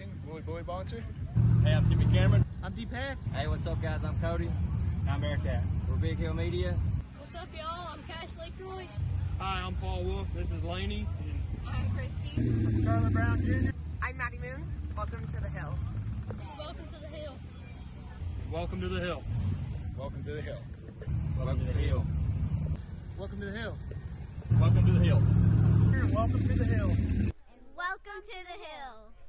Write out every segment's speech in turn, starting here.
Racing, Willie Bully Bonser. Hey, I'm Timmy Cameron. I'm D Pats. Hey, what's up, guys? I'm Cody. I'm Eric Cat. We're Big Hill Media. What's up, y'all? I'm Cash LeCroy. Hi, I'm Paul Wolf. This is Laney. I'm Christy. Charlie Brown Jr. I'm Maddie Moon. Welcome to the Hill. Welcome to the Hill. Welcome to the Hill. Welcome to the Hill. Welcome to the Hill. Welcome to the Hill. Welcome to the Hill. Welcome to the Hill. Welcome to the Hill.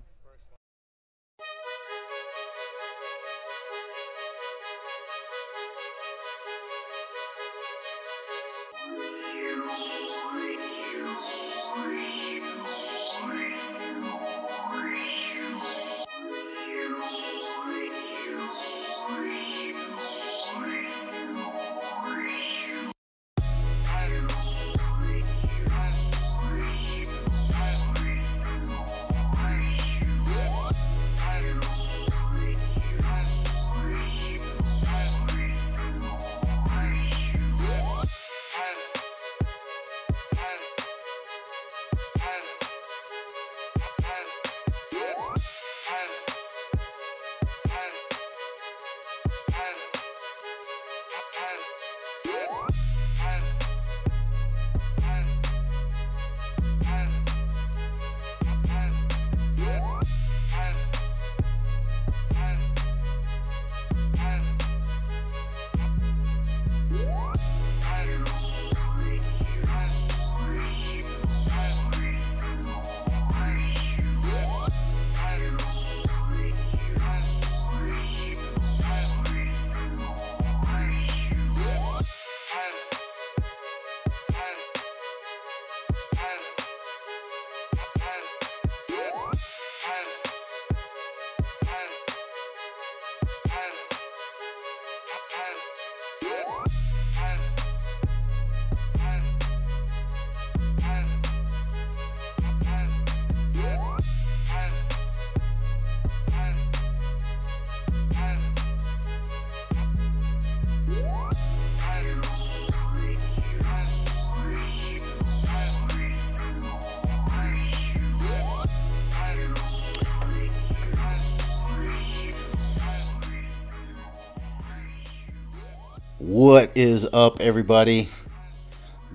What is up, everybody?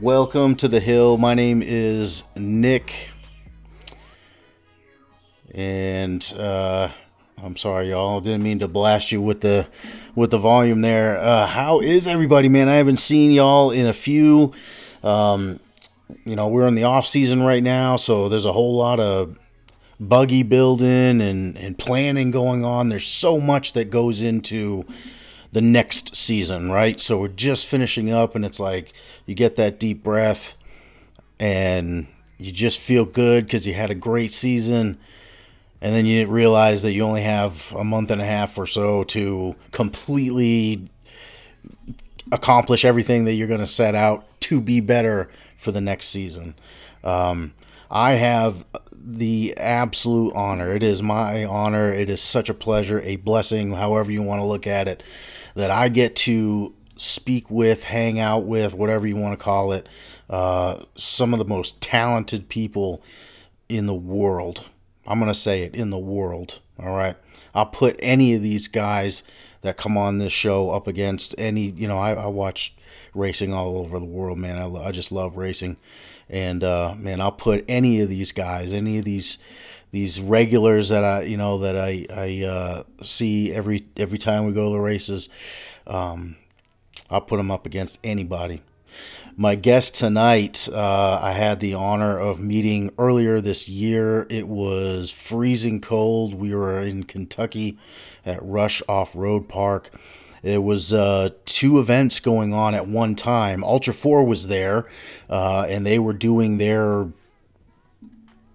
Welcome to the Hill. My name is Nick, and uh, I'm sorry, y'all. Didn't mean to blast you with the with the volume there. Uh, how is everybody, man? I haven't seen y'all in a few. Um, you know, we're in the off season right now, so there's a whole lot of buggy building and and planning going on. There's so much that goes into the next season, right? So we're just finishing up, and it's like you get that deep breath, and you just feel good because you had a great season, and then you realize that you only have a month and a half or so to completely accomplish everything that you're going to set out to be better for the next season. Um, I have the absolute honor. It is my honor. It is such a pleasure, a blessing, however you want to look at it, that I get to speak with, hang out with, whatever you want to call it, uh, some of the most talented people in the world. I'm going to say it in the world. All right. I'll put any of these guys that come on this show up against any, you know, I, I watch racing all over the world, man. I, I just love racing. And, uh, man, I'll put any of these guys, any of these, these regulars that I, you know, that I, I, uh, see every, every time we go to the races. Um, I'll put them up against anybody. My guest tonight, uh, I had the honor of meeting earlier this year. It was freezing cold. We were in Kentucky at Rush Off Road Park. There was uh, two events going on at one time. Ultra Four was there, uh, and they were doing their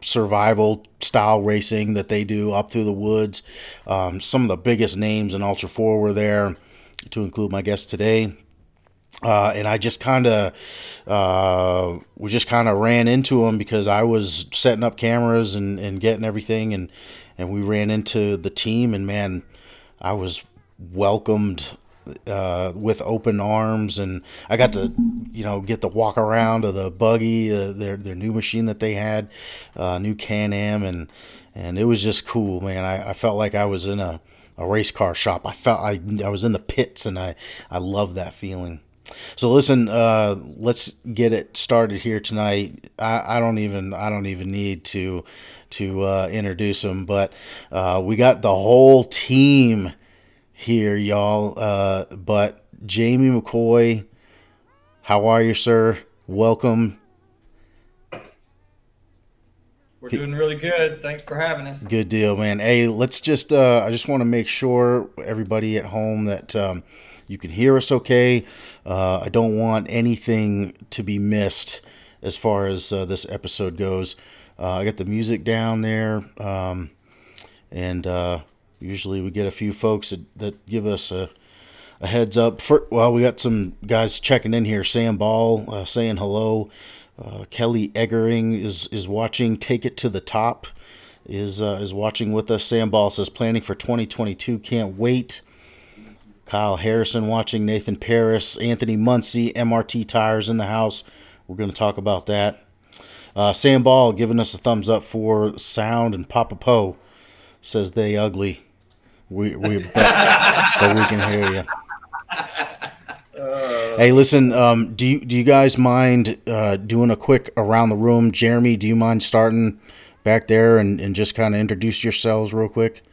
survival style racing that they do up through the woods. Um, some of the biggest names in Ultra Four were there, to include my guest today. Uh, and I just kind of, uh, we just kind of ran into them because I was setting up cameras and, and getting everything, and and we ran into the team, and man, I was welcomed uh, with open arms, and I got to, you know, get to walk around of the buggy, uh, their their new machine that they had, uh, new Can Am, and and it was just cool, man. I, I felt like I was in a, a race car shop. I felt I I was in the pits, and I I love that feeling. So listen, uh, let's get it started here tonight. I, I don't even I don't even need to to uh, introduce them, but uh, we got the whole team here, y'all. Uh, but Jamie McCoy, how are you, sir? Welcome. We're doing really good. Thanks for having us. Good deal, man. Hey, let's just uh, I just want to make sure everybody at home that um, you can hear us okay. Uh, I don't want anything to be missed as far as uh, this episode goes. Uh, I got the music down there, um, and uh, usually we get a few folks that, that give us a, a heads up. For, well, we got some guys checking in here. Sam Ball uh, saying hello. Uh, Kelly Eggering is is watching. Take it to the top is uh, is watching with us. Sam Ball says planning for 2022. Can't wait. Kyle Harrison watching. Nathan Paris, Anthony Muncie, MRT Tires in the house. We're going to talk about that. Uh, Sam Ball giving us a thumbs up for sound and Papa Poe says they ugly. We we but, but we can hear you. Hey, listen. Um, do you do you guys mind uh, doing a quick around the room? Jeremy, do you mind starting back there and, and just kind of introduce yourselves real quick?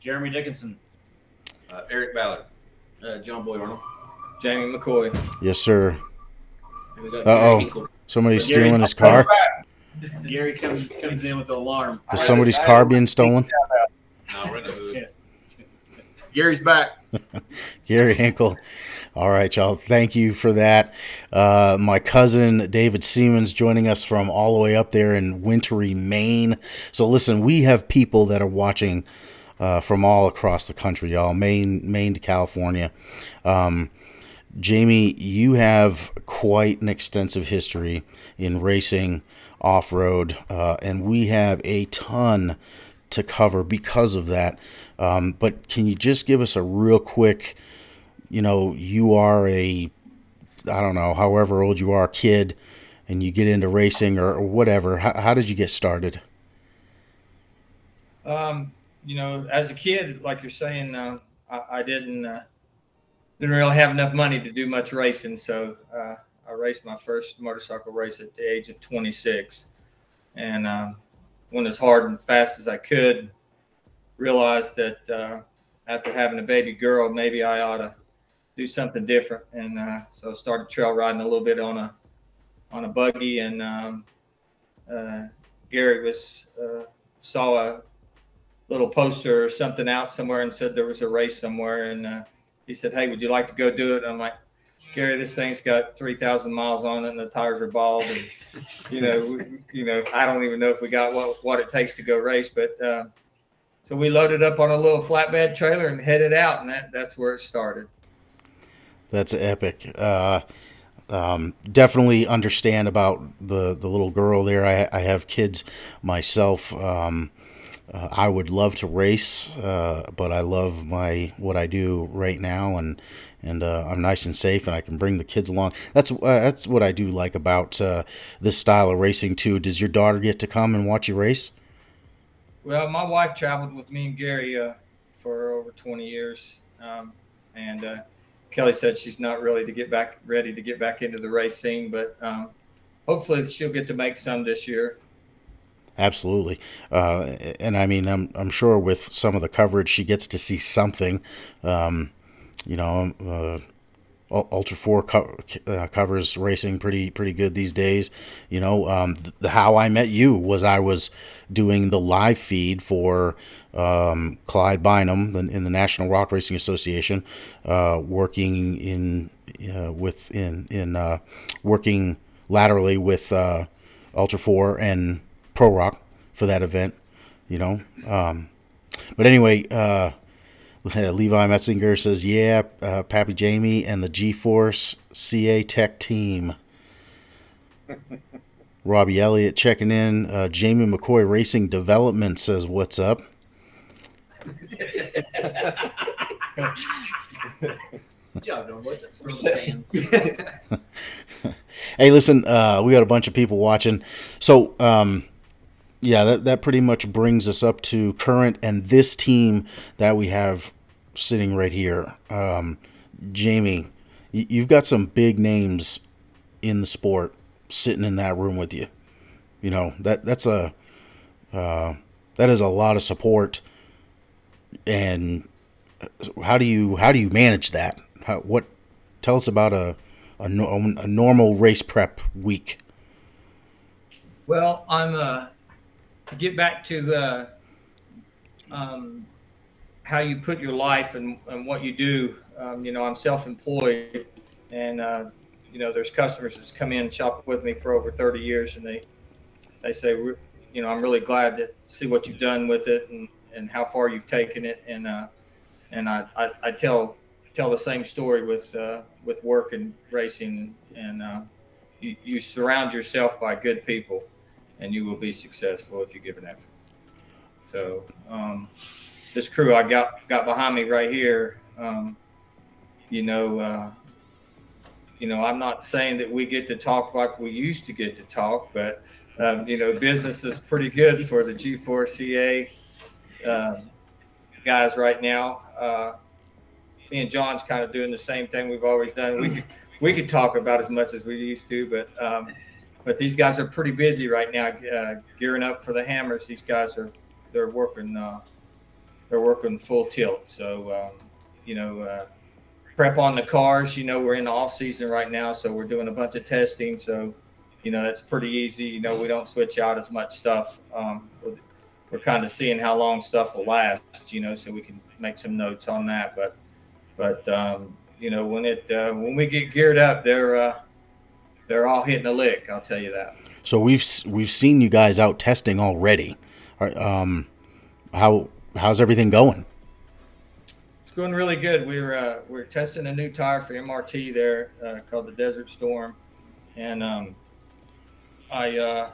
Jeremy Dickinson, Uh, Eric Ballard, uh, John Boy Arnold. Jamie McCoy. Yes, sir. And we got Uh-oh. Gary Hinkle. Somebody's Gary's stealing his car. Gary comes comes in with the alarm. Is somebody's car being stolen? No, we're in the hood. Gary's back. Gary Hinkle. All right, y'all. Thank you for that. Uh, my cousin David Siemens joining us from all the way up there in wintry Maine. So listen, we have people that are watching uh, from all across the country, y'all. Maine, Maine to California. Um, Jamie, you have quite an extensive history in racing off road, uh, and we have a ton to cover because of that. Um, but can you just give us a real quick, you know, you are a, I don't know, however old you are, kid, and you get into racing or, whatever. How, how did you get started? Um, you know, as a kid, like you're saying, uh, I, I didn't uh, didn't really have enough money to do much racing, so uh, I raced my first motorcycle race at the age of 26, and um, went as hard and fast as I could. Realized that uh, after having a baby girl, maybe I ought to do something different, and uh, so started trail riding a little bit on a on a buggy, and um, uh, Gary was uh, saw a little poster or something out somewhere and said there was a race somewhere. And uh, he said hey would you like to go do it? I'm like gary this thing's got 3000 miles on it and the tires are bald and you know we, you know i don't even know if we got what, what it takes to go race but uh, so we loaded up on a little flatbed trailer and headed out and that, that's where it started That's epic. Uh, um, definitely understand about the the little girl there. I, I have kids myself. Um, uh, I would love to race, uh, but I love my what I do right now, and and uh, I'm nice and safe, and I can bring the kids along. That's uh, that's what I do like about uh, this style of racing too. Does your daughter get to come and watch you race? Well, my wife traveled with me and Gary uh, for over 20 years, um, and uh, Kelly said she's not really to get back ready to get back into the race scene, but um, hopefully she'll get to make some this year. Absolutely, uh, and I mean, I'm I'm sure with some of the coverage, she gets to see something. Um, you know, uh, Ultra Four co- uh, covers racing pretty pretty good these days. You know, um, the, how I met you was I was doing the live feed for um, Clyde Bynum in, the National Rock Racing Association, uh, working in uh, with in in uh, working laterally with uh, Ultra Four and Pro Rock for that event. You know, um, but anyway. Levi Metzinger says, "Yeah, uh, Pappy Jamie and the G-Force CA Tech team." Robbie Elliott checking in. Uh, Jamie McCoy Racing Development says, "What's up?" Good job, John Boy. That's We're for the fans. Hey, listen, uh, we got a bunch of people watching. So, um, yeah, that, that pretty much brings us up to current and this team that we have sitting right here. Um, Jamie, you've got some big names in the sport sitting in that room with you. You know that that's a uh, that is a lot of support. And how do you how do you manage that? How, what tell us about a a, a normal race prep week. Well, I'm uh, to get back to the um, how you put your life and, and what you do. Um, you know, I'm self-employed, and uh, you know, there's customers that's come in and shop with me for over 30 years, and they they say, "Re- you know, I'm really glad to see what you've done with it and, and how far you've taken it. And uh, and I, I, I tell tell the same story with uh, with work and racing, and uh, you, you surround yourself by good people, and you will be successful if you give an effort. So um, this crew I got got behind me right here, um, you know. Uh, you know, I'm not saying that we get to talk like we used to get to talk, but um, you know, business is pretty good for the G4CA um, guys right now. Uh, me and John's kind of doing the same thing we've always done. We could we could talk about as much as we used to, but um, but these guys are pretty busy right now, uh, gearing up for the hammers. These guys are they're working uh, they're working full tilt. So um, you know. Uh, prep on the cars you know we're in the off season right now so we're doing a bunch of testing so you know that's pretty easy you know we don't switch out as much stuff um, we're, we're kind of seeing how long stuff will last you know so we can make some notes on that but but um, you know when it uh, when we get geared up they're uh, they're all hitting a lick i'll tell you that So we've we've seen you guys out testing already. Um, how how's everything going? It's going really good. We're uh, we're testing a new tire for MRT there uh, called the Desert Storm, and um, I uh,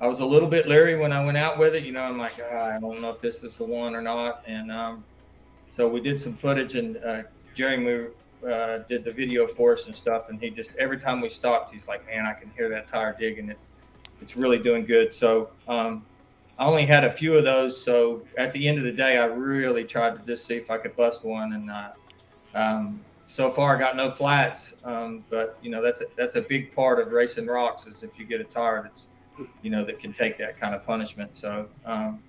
I was a little bit leery when I went out with it. You know, I'm like, ah, I don't know if this is the one or not. And um, so we did some footage, and uh, Jeremy uh, did the video for us and stuff. And he just every time we stopped, he's like, man, I can hear that tire digging. It's it's really doing good. So um, I only had a few of those. So at the end of the day, I really tried to just see if I could bust one. And uh, um, so far, I got no flats. Um, but you know, that's a, that's a big part of racing rocks is if you get a tire that's you know that can take that kind of punishment. So um,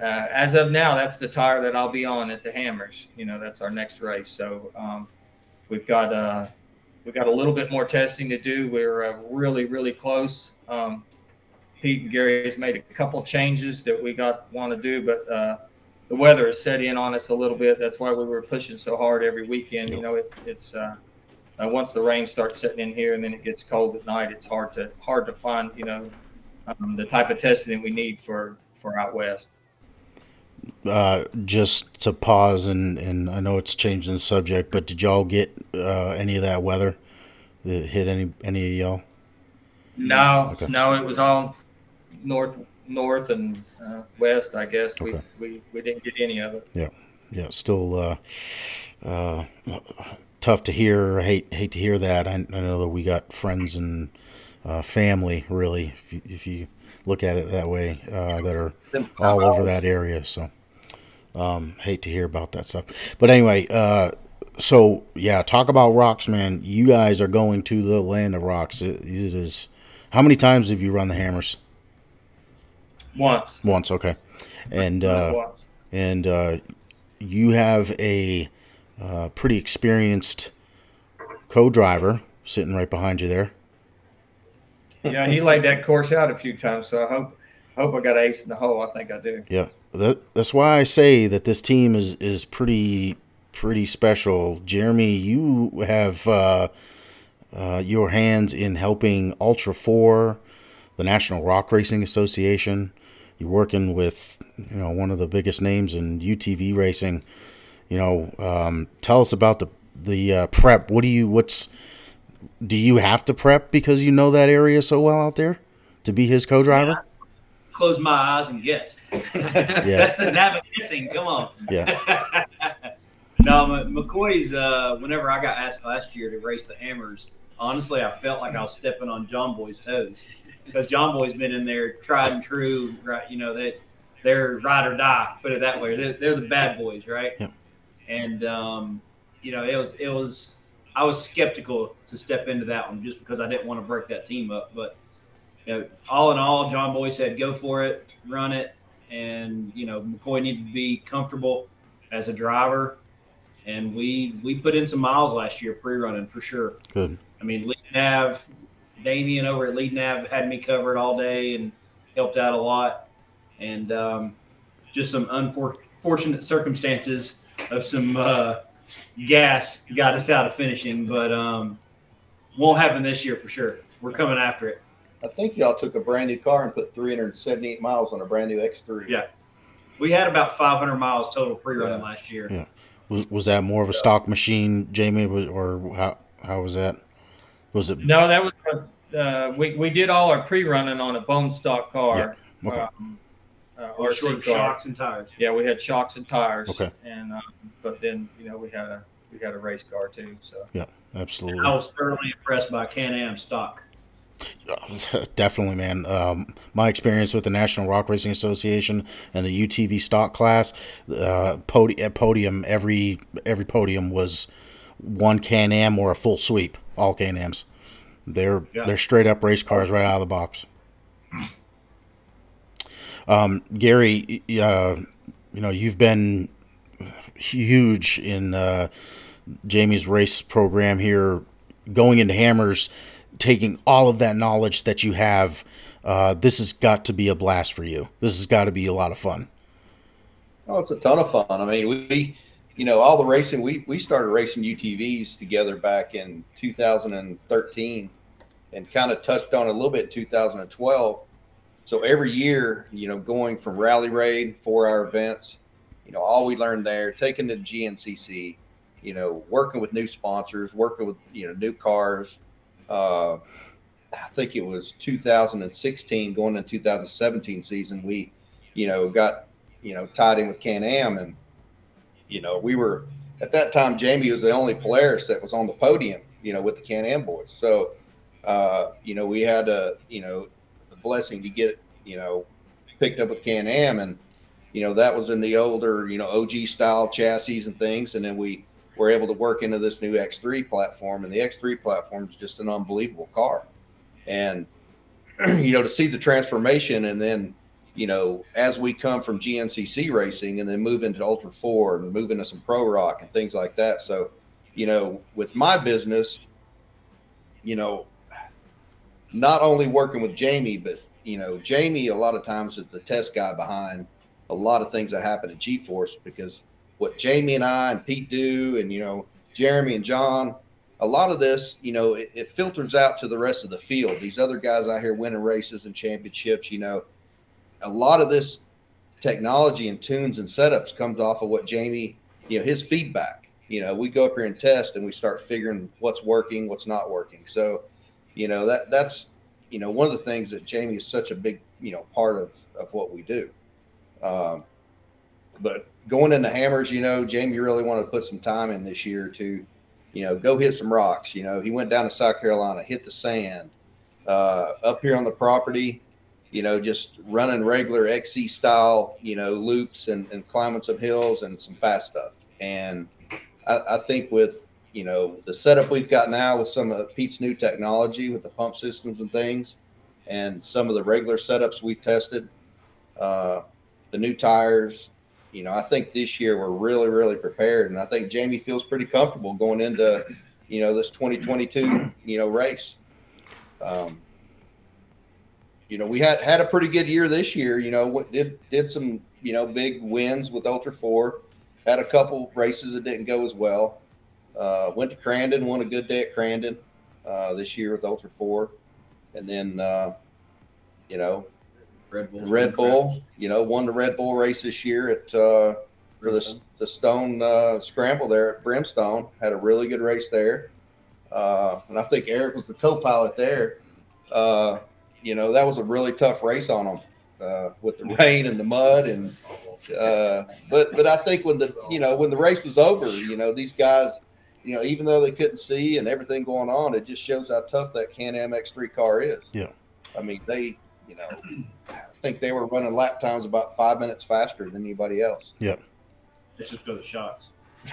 uh, as of now, that's the tire that I'll be on at the Hammers. You know, that's our next race. So um, we've got uh, we've got a little bit more testing to do. We're uh, really really close. Pete and Gary has made a couple changes that we got want to do, but uh, the weather has set in on us a little bit. That's why we were pushing so hard every weekend. You know, it, it's uh, uh, once the rain starts setting in here and then it gets cold at night, it's hard to hard to find you know um, the type of testing that we need for for out west. Uh, just to pause and and I know it's changing the subject, but did y'all get uh, any of that weather? Did it hit any any of y'all? No, Okay. no, it was all north north and uh, west. I guess we, Okay. we we didn't get any of it. Yeah, yeah, still uh, uh, tough to hear. Hate hate to hear that. I, I know that we got friends and uh, family, really, if you, if you look at it that way, uh, that are all over that area. So, um, hate to hear about that stuff. But anyway, uh, so yeah, talk about rocks, man. You guys are going to the land of rocks. It, it is. How many times have you run the hammers? Once, Once, okay. And uh, once. and uh, you have a uh, pretty experienced co-driver sitting right behind you there. Yeah, he laid that course out a few times, so I hope hope I got an ace in the hole. I think I do. Yeah, that, that's why I say that this team is is pretty pretty special. Jeremy, you have uh, uh, your hands in helping Ultra Four, the National Rock Racing Association. You're working with you know one of the biggest names in UTV racing. You know, um, tell us about the the uh, prep. What do you what's do you have to prep because you know that area so well out there to be his co-driver? Close my eyes and guess. That's the navigating. Come on. Yeah. No, McCoy's. Uh, whenever I got asked last year to race the Hammers, honestly, I felt like I was stepping on John Boy's toes because John Boy's been in there, tried and true. Right, you know that they're ride or die. Put it that way. They're, they're the bad boys, right? Yep. And um, you know, it was it was. I was skeptical to step into that one just because I didn't want to break that team up. But you know, all in all, John Boy said, "Go for it, run it," and you know, McCoy needed to be comfortable as a driver and we we put in some miles last year pre-running for sure. Good. I mean, Lead Nav, Damien over at Lead Nav had me covered all day and helped out a lot, and um, just some unfortunate circumstances of some uh, gas got us out of finishing, but um, won't happen this year for sure. We're coming after it. I think y'all took a brand new car and put 378 miles on a brand new X3. Yeah. We had about 500 miles total pre run Yeah. last year. Yeah. Was, was that more of a stock machine, Jamie, or how how was that? Was it? No, that was uh, we we did all our pre-running on a bone stock car. Okay. Um, uh, Or RC short car. shocks and tires. Yeah, we had shocks and tires. Okay. And um, but then you know we had a we had a race car too. So yeah, Absolutely. I was thoroughly impressed by Can-Am stock. Definitely, man. Um, my experience with the National Rock Racing Association and the UTV stock class, uh, podi- at podium every every podium was one Can Am or a full sweep. All Can Ams. They're Yeah. they're straight up race cars right out of the box. Um, Gary, uh, you know you've been huge in uh, Jamie's race program here, going into hammers, taking all of that knowledge that you have. Uh, this has got to be a blast for you. This has got to be a lot of fun. Oh, it's a ton of fun. I mean, we, we you know, all the racing, we, we started racing UTVs together back in 2013 and kind of touched on a little bit in 2012. So every year, you know, going from rally raid, four hour events, you know, all we learned there, taking the GNCC, you know, working with new sponsors, working with, you know, new cars. Uh, I think it was 2016 going into 2017 season, we, you know, got you know, tied in with Can Am. And, you know, we were at that time, Jamie was the only Polaris that was on the podium, you know, with the Can Am boys. So, uh, you know, we had a, you know, the blessing to get, you know, picked up with Can Am. And, you know, that was in the older, you know, OG style chassis and things. And then we were able to work into this new X3 platform. And the X3 platform is just an unbelievable car. And, you know, to see the transformation and then, you know, as we come from GNCC racing and then move into Ultra Four and move into some Pro Rock and things like that. So, you know, with my business, you know, not only working with Jamie, but you know, Jamie a lot of times is the test guy behind a lot of things that happen at G Force because what Jamie and I and Pete do, and you know, Jeremy and John, a lot of this, you know, it, it filters out to the rest of the field. These other guys out here winning races and championships, you know, a lot of this technology and tunes and setups comes off of what Jamie, you know, his feedback. You know, we go up here and test and we start figuring what's working, what's not working. So, you know, that that's, you know, one of the things that Jamie is such a big, you know, part of, of what we do. Um, but going into hammers, you know, Jamie really wanted to put some time in this year to, you know, go hit some rocks. You know, he went down to South Carolina, hit the sand, uh, up here on the property, you know, just running regular XC style, you know, loops and, and climbing some hills and some fast stuff. And I, I think with, you know, the setup we've got now with some of Pete's new technology with the pump systems and things and some of the regular setups we tested, uh, the new tires, you know, I think this year we're really, really prepared. And I think Jamie feels pretty comfortable going into, you know, this 2022, you know, race. Um, you know, we had had a pretty good year this year. You know, what did did some you know big wins with Ultra Four. Had a couple races that didn't go as well. Uh, went to Crandon, won a good day at Crandon uh, this year with Ultra Four, and then uh, you know Red Bull. Red Bull. You know, won the Red Bull race this year at uh, for the the Stone uh, Scramble there at Brimstone. Had a really good race there, uh, and I think Eric was the co-pilot there. You know, that was a really tough race on them. uh, with the rain and the mud and uh, but but I think when the you know when the race was over, you know these guys, you know even though they couldn't see and everything going on, it just shows how tough that Can-Am X3 car is. Yeah. I mean they you know I think they were running lap times about five minutes faster than anybody else. Yeah, it's just because of shocks.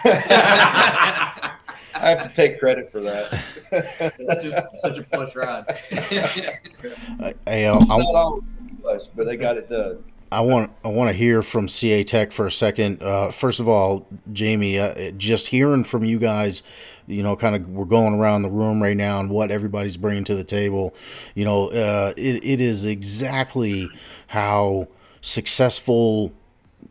I have to take credit for that. That's just such a plush ride. I, I, uh, It's not all us, but they got it done. I want I want to hear from CA Tech for a second. Uh, first of all, Jamie, uh, just hearing from you guys, you know, kind of we're going around the room right now and what everybody's bringing to the table. You know, uh, it, it is exactly how successful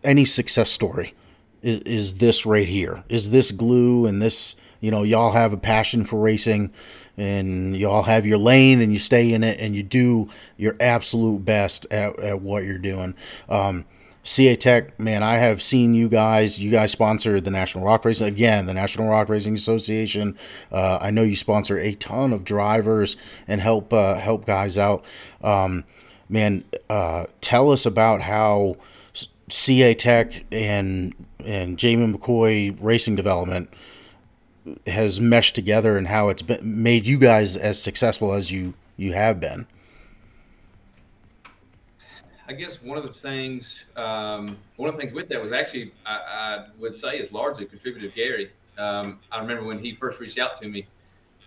any success story is, is this right here. Is this glue and this, you know, y'all have a passion for racing and y'all have your lane and you stay in it and you do your absolute best at, at what you're doing. Um, CA Tech, man, I have seen you guys. You guys sponsor the National Rock Racing again, the National Rock Racing Association. Uh, I know you sponsor a ton of drivers and help uh, help guys out. Um, man, uh, tell us about how CA Tech and and Jamie McCoy Racing Development has meshed together and how it's been, made you guys as successful as you you have been. I guess one of the things, um, one of the things with that was actually, I, I would say, is largely contributed Gary. Um, I remember when he first reached out to me,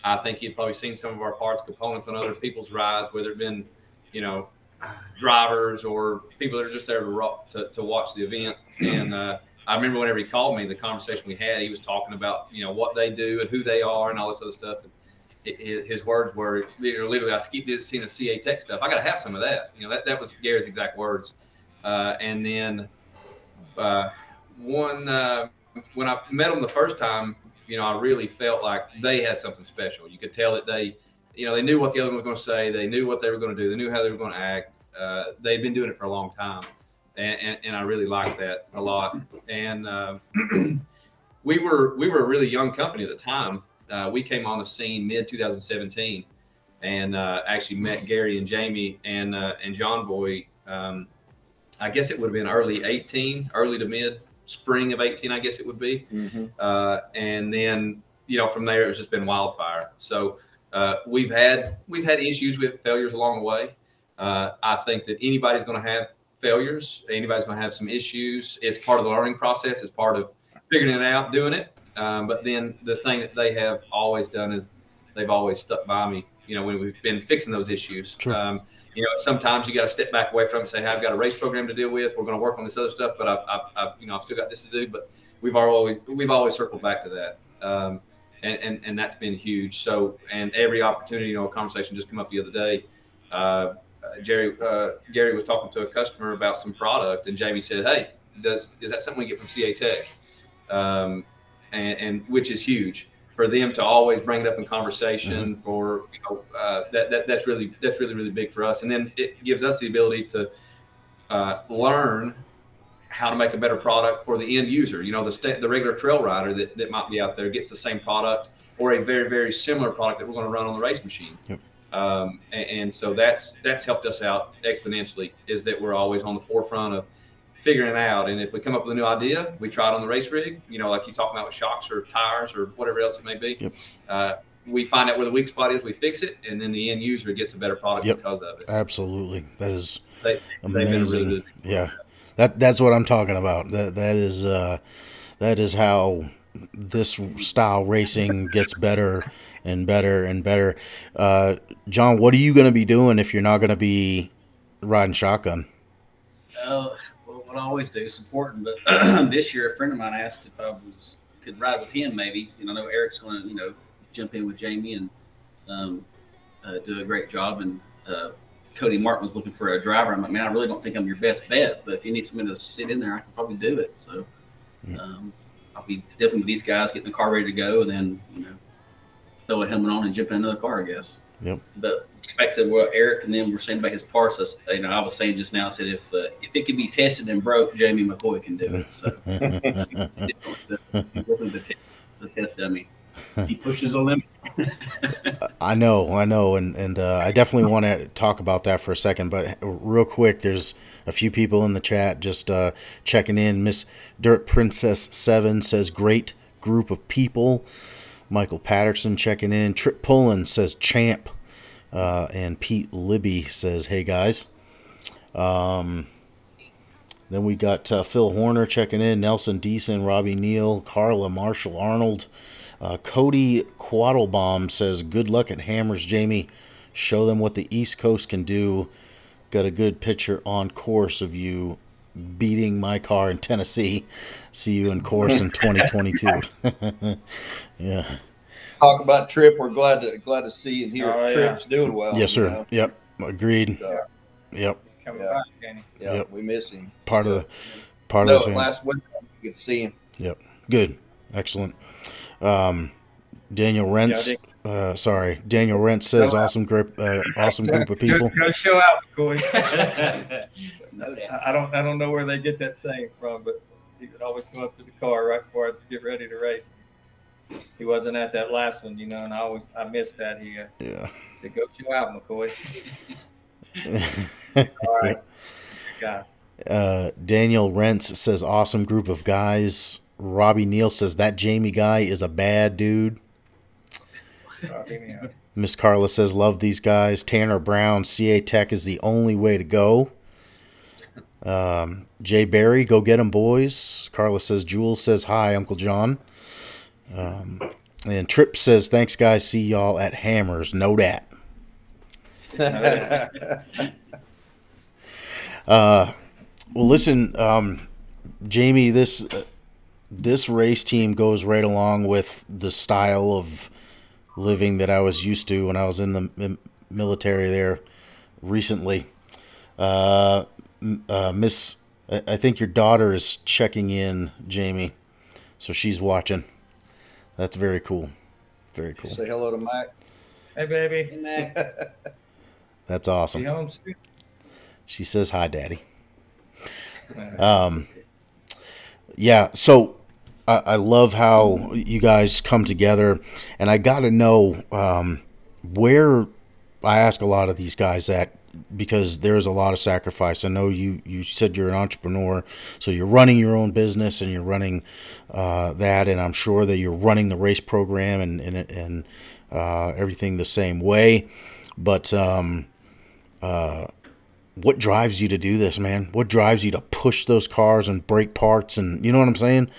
I think he'd probably seen some of our parts components on other people's rides, whether it been, you know, drivers or people that are just there to, to, to watch the event. And uh, I remember whenever he called me, the conversation we had, he was talking about, you know, what they do and who they are and all this other stuff. And his words were literally, I keep seeing the CA Tech stuff. I got to have some of that. You know, that, that was Gary's exact words. Uh, and then uh, one, uh, when I met them the first time, you know, I really felt like they had something special. You could tell that they, you know, they knew what the other one was going to say. They knew what they were going to do. They knew how they were going to act. Uh, they've been doing it for a long time. And, and, and I really liked that a lot. And uh, we were we were a really young company at the time. Uh, we came on the scene mid 2017, and uh, actually met Gary and Jamie and uh, and John Boy. Um, I guess it would have been early 18, early to mid spring of 18. I guess it would be. Mm-hmm. Uh, and then you know from there it's just been wildfire. So uh, we've had we've had issues with failures along the way. Uh, I think that anybody's going to have failures. Anybody's going to have some issues. It's part of the learning process. It's part of figuring it out, doing it. Um, but then the thing that they have always done is they've always stuck by me. You know, when we've been fixing those issues. Um, you know, sometimes you got to step back away from it and say, "Hey, I've got a race program to deal with. We're going to work on this other stuff, but I've, I've, I've, you know, I've still got this to do." But we've always we've always circled back to that, um, and, and and that's been huge. So, and every opportunity, you know, a conversation just came up the other day. Uh, Jerry uh, Gary was talking to a customer about some product, and Jamie said, "Hey, does is that something we get from CA Tech?" Um, and, and which is huge for them to always bring it up in conversation. For you know, uh, that, that that's really that's really really big for us, and then it gives us the ability to uh, learn how to make a better product for the end user. You know, the sta- the regular trail rider that, that might be out there gets the same product or a very very similar product that we're going to run on the race machine. Yep. Um, and, and so that's that's helped us out exponentially. Is that we're always on the forefront of figuring it out. And if we come up with a new idea, we try it on the race rig. You know, like you talking about with shocks or tires or whatever else it may be. Yep. Uh, we find out where the weak spot is, we fix it, and then the end user gets a better product Yep. because of it. Absolutely, that is They, they've been amazing. really good. Yeah, that that's what I'm talking about. That that is uh, that is how this style racing gets better and better and better. Uh, John, what are you going to be doing if you're not going to be riding shotgun? Uh, well, what I always do is supporting. But this year, a friend of mine asked if I was could ride with him. Maybe you know, I know Eric's going to you know jump in with Jamie and um, uh, do a great job. And uh, Cody Martin was looking for a driver. I'm like, man, I really don't think I'm your best bet, but if you need somebody to sit in there, I can probably do it. So um, I'll be definitely with these guys, getting the car ready to go, and then you know throw a helmet on and jump in another car, I guess. Yep. But back to what Eric and then we're saying about his parts. That's, you know, I was saying just now. I said if uh, if it can be tested and broke, Jamie McCoy can do it. So the test, the test dummy. He pushes the limit. I know, I know, and and uh, I definitely want to talk about that for a second. But real quick, there's a few people in the chat just uh, checking in. Miss Dirt Princess Seven says great group of people. Michael Patterson checking in. Trip Pullen says champ, uh, and Pete Libby says hey guys. Um, then we got uh, Phil Horner checking in. Nelson Deason, Robbie Neal, Carla Marshall Arnold. Uh, Cody Quaddlebaum says good luck at Hammers, Jamie. Show them what the East Coast can do. Got a good picture on course of you beating my car in Tennessee. See you in course in 2022. yeah. Talk about Trip. We're glad to glad to see and hear Oh, yeah. Trip's doing well. yes, you sir. know. Yep. Agreed. So, Yep. Coming Yeah. back, Danny. yeah, Yep. we miss him. Part of the part No, of the family. last winter we could see him. Yep. Good. Excellent. Um, Daniel Rentz. Dick. Uh, sorry, Daniel Rentz says awesome group. Uh, awesome group of people. Go, go show out, Corey. No. I I don't I don't know where they get that saying from, but he would always come up to the car right before I get ready to race. He wasn't at that last one, you know, and I always I missed that. He uh, Yeah. said, "Go show out, McCoy." All right, God. Uh, Daniel Rentz says awesome group of guys. Robbie Neal says that Jamie guy is a bad dude. Uh, give me a- Miss Carla says love these guys. Tanner Brown, CA Tech is the only way to go. Um, Jay Barry, go get 'em boys. Carla says Jules says hi, Uncle John. Um, and Trip says thanks guys. See y'all at Hammers. Know that. Uh, well, listen, um, Jamie, this uh, this race team goes right along with the style of living that I was used to when I was in the military there recently. Uh, uh, Miss, I I think your daughter is checking in, Jamie, so she's watching. That's very cool. Very cool. Say hello to Mike. Hey, baby. Hey, Mac. That's awesome. home soon? She says hi, Daddy. Um, yeah, so I, love how you guys come together, and I got to know um, where I ask a lot of these guys that because there's a lot of sacrifice. I know you you said you're an entrepreneur, so you're running your own business and you're running uh, that, and I'm sure that you're running the race program and and and uh, everything the same way, but. Um, uh, what drives you to do this, man? What drives you to push those cars and break parts and you know what I'm saying?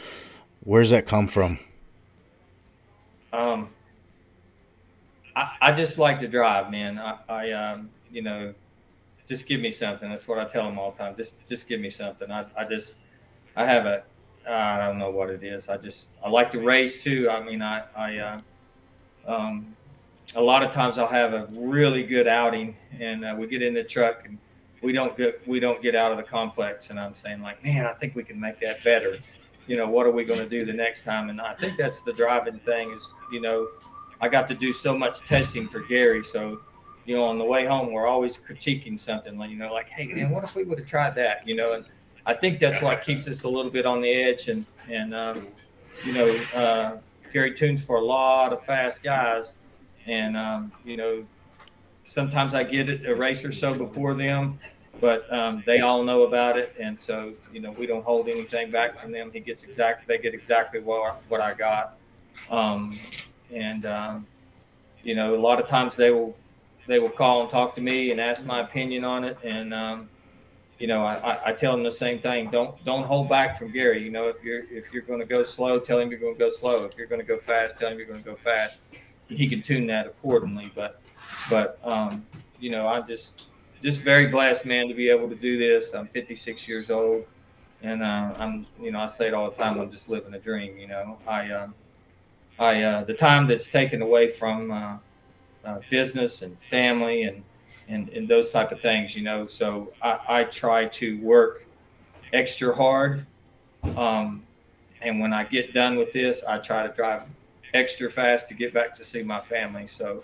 Where's that come from? Um, I, I just like to drive, man. I, I um, you know, just give me something. That's what I tell them all the time. Just, just give me something. I, I just, I have a, I don't know what it is. I just, I like to race too. I mean, I, I, uh, um, a lot of times I'll have a really good outing and uh, we get in the truck and we don't get, we don't get out of the complex. And I'm saying like, man, I think we can make that better you know, what are we going to do the next time? And I think that's the driving thing is, you know, I got to do so much testing for Gary. So, you know, on the way home, we're always critiquing something like, you know, like, hey, man, what if we would have tried that? You know, and I think that's what keeps us a little bit on the edge. And, and, um, you know, uh, Gary tunes for a lot of fast guys. And, um, you know, sometimes I get a race or so before them but um, they all know about it, and so you know we don't hold anything back from them. He gets exact, they get exactly what what I got, um, and um, you know a lot of times they will they will call and talk to me and ask my opinion on it, and um, you know I, I, tell them the same thing. Don't don't hold back from Gary. You know if you're if you're going to go slow, tell him you're going to go slow. If you're going to go fast, tell him you're going to go fast. He can tune that accordingly, but but um, you know I just just very blessed, man, to be able to do this. I'm 56 years old, and uh, I'm, you know, I say it all the time. I'm just living a dream. You know, I, uh, I, uh, the time that's taken away from uh, uh, business and family and, and and those type of things. You know, so I, I try to work extra hard, um, and when I get done with this, I try to drive extra fast to get back to see my family. So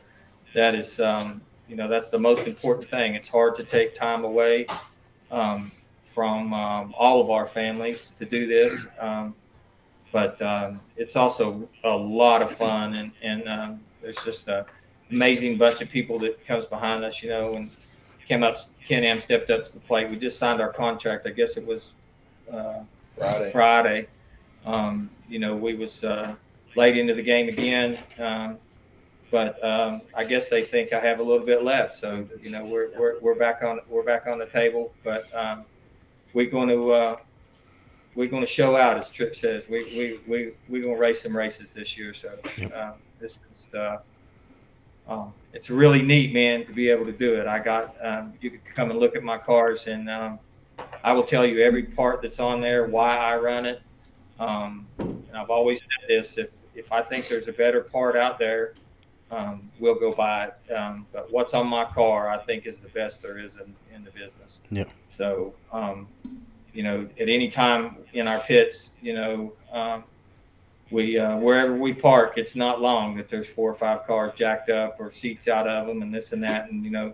that is. Um, you know that's the most important thing it's hard to take time away um, from um, all of our families to do this um, but um, it's also a lot of fun and, and um, there's just a amazing bunch of people that comes behind us you know and came up. Can Am stepped up to the plate. We just signed our contract. I guess it was uh, Friday. Friday. Um, you know, we was uh, late into the game again, um, but um, I guess they think I have a little bit left. So you know, we're we're, we're back on we're back on the table, but um, we're going to uh, we're going to show out, as Trip says. We we we we're going to race some races this year. So um, this is. Uh, um, it's really neat, man, to be able to do it. I got um, you could come and look at my cars, and um, I will tell you every part that's on there, why I run it. Um, and I've always said this: if if I think there's a better part out there, um, we'll go buy it. Um, but what's on my car, I think, is the best there is in, in the business. Yeah. So, um, you know, at any time in our pits, you know, um, we uh, wherever we park, it's not long that there's four or five cars jacked up or seats out of them and this and that. And you know,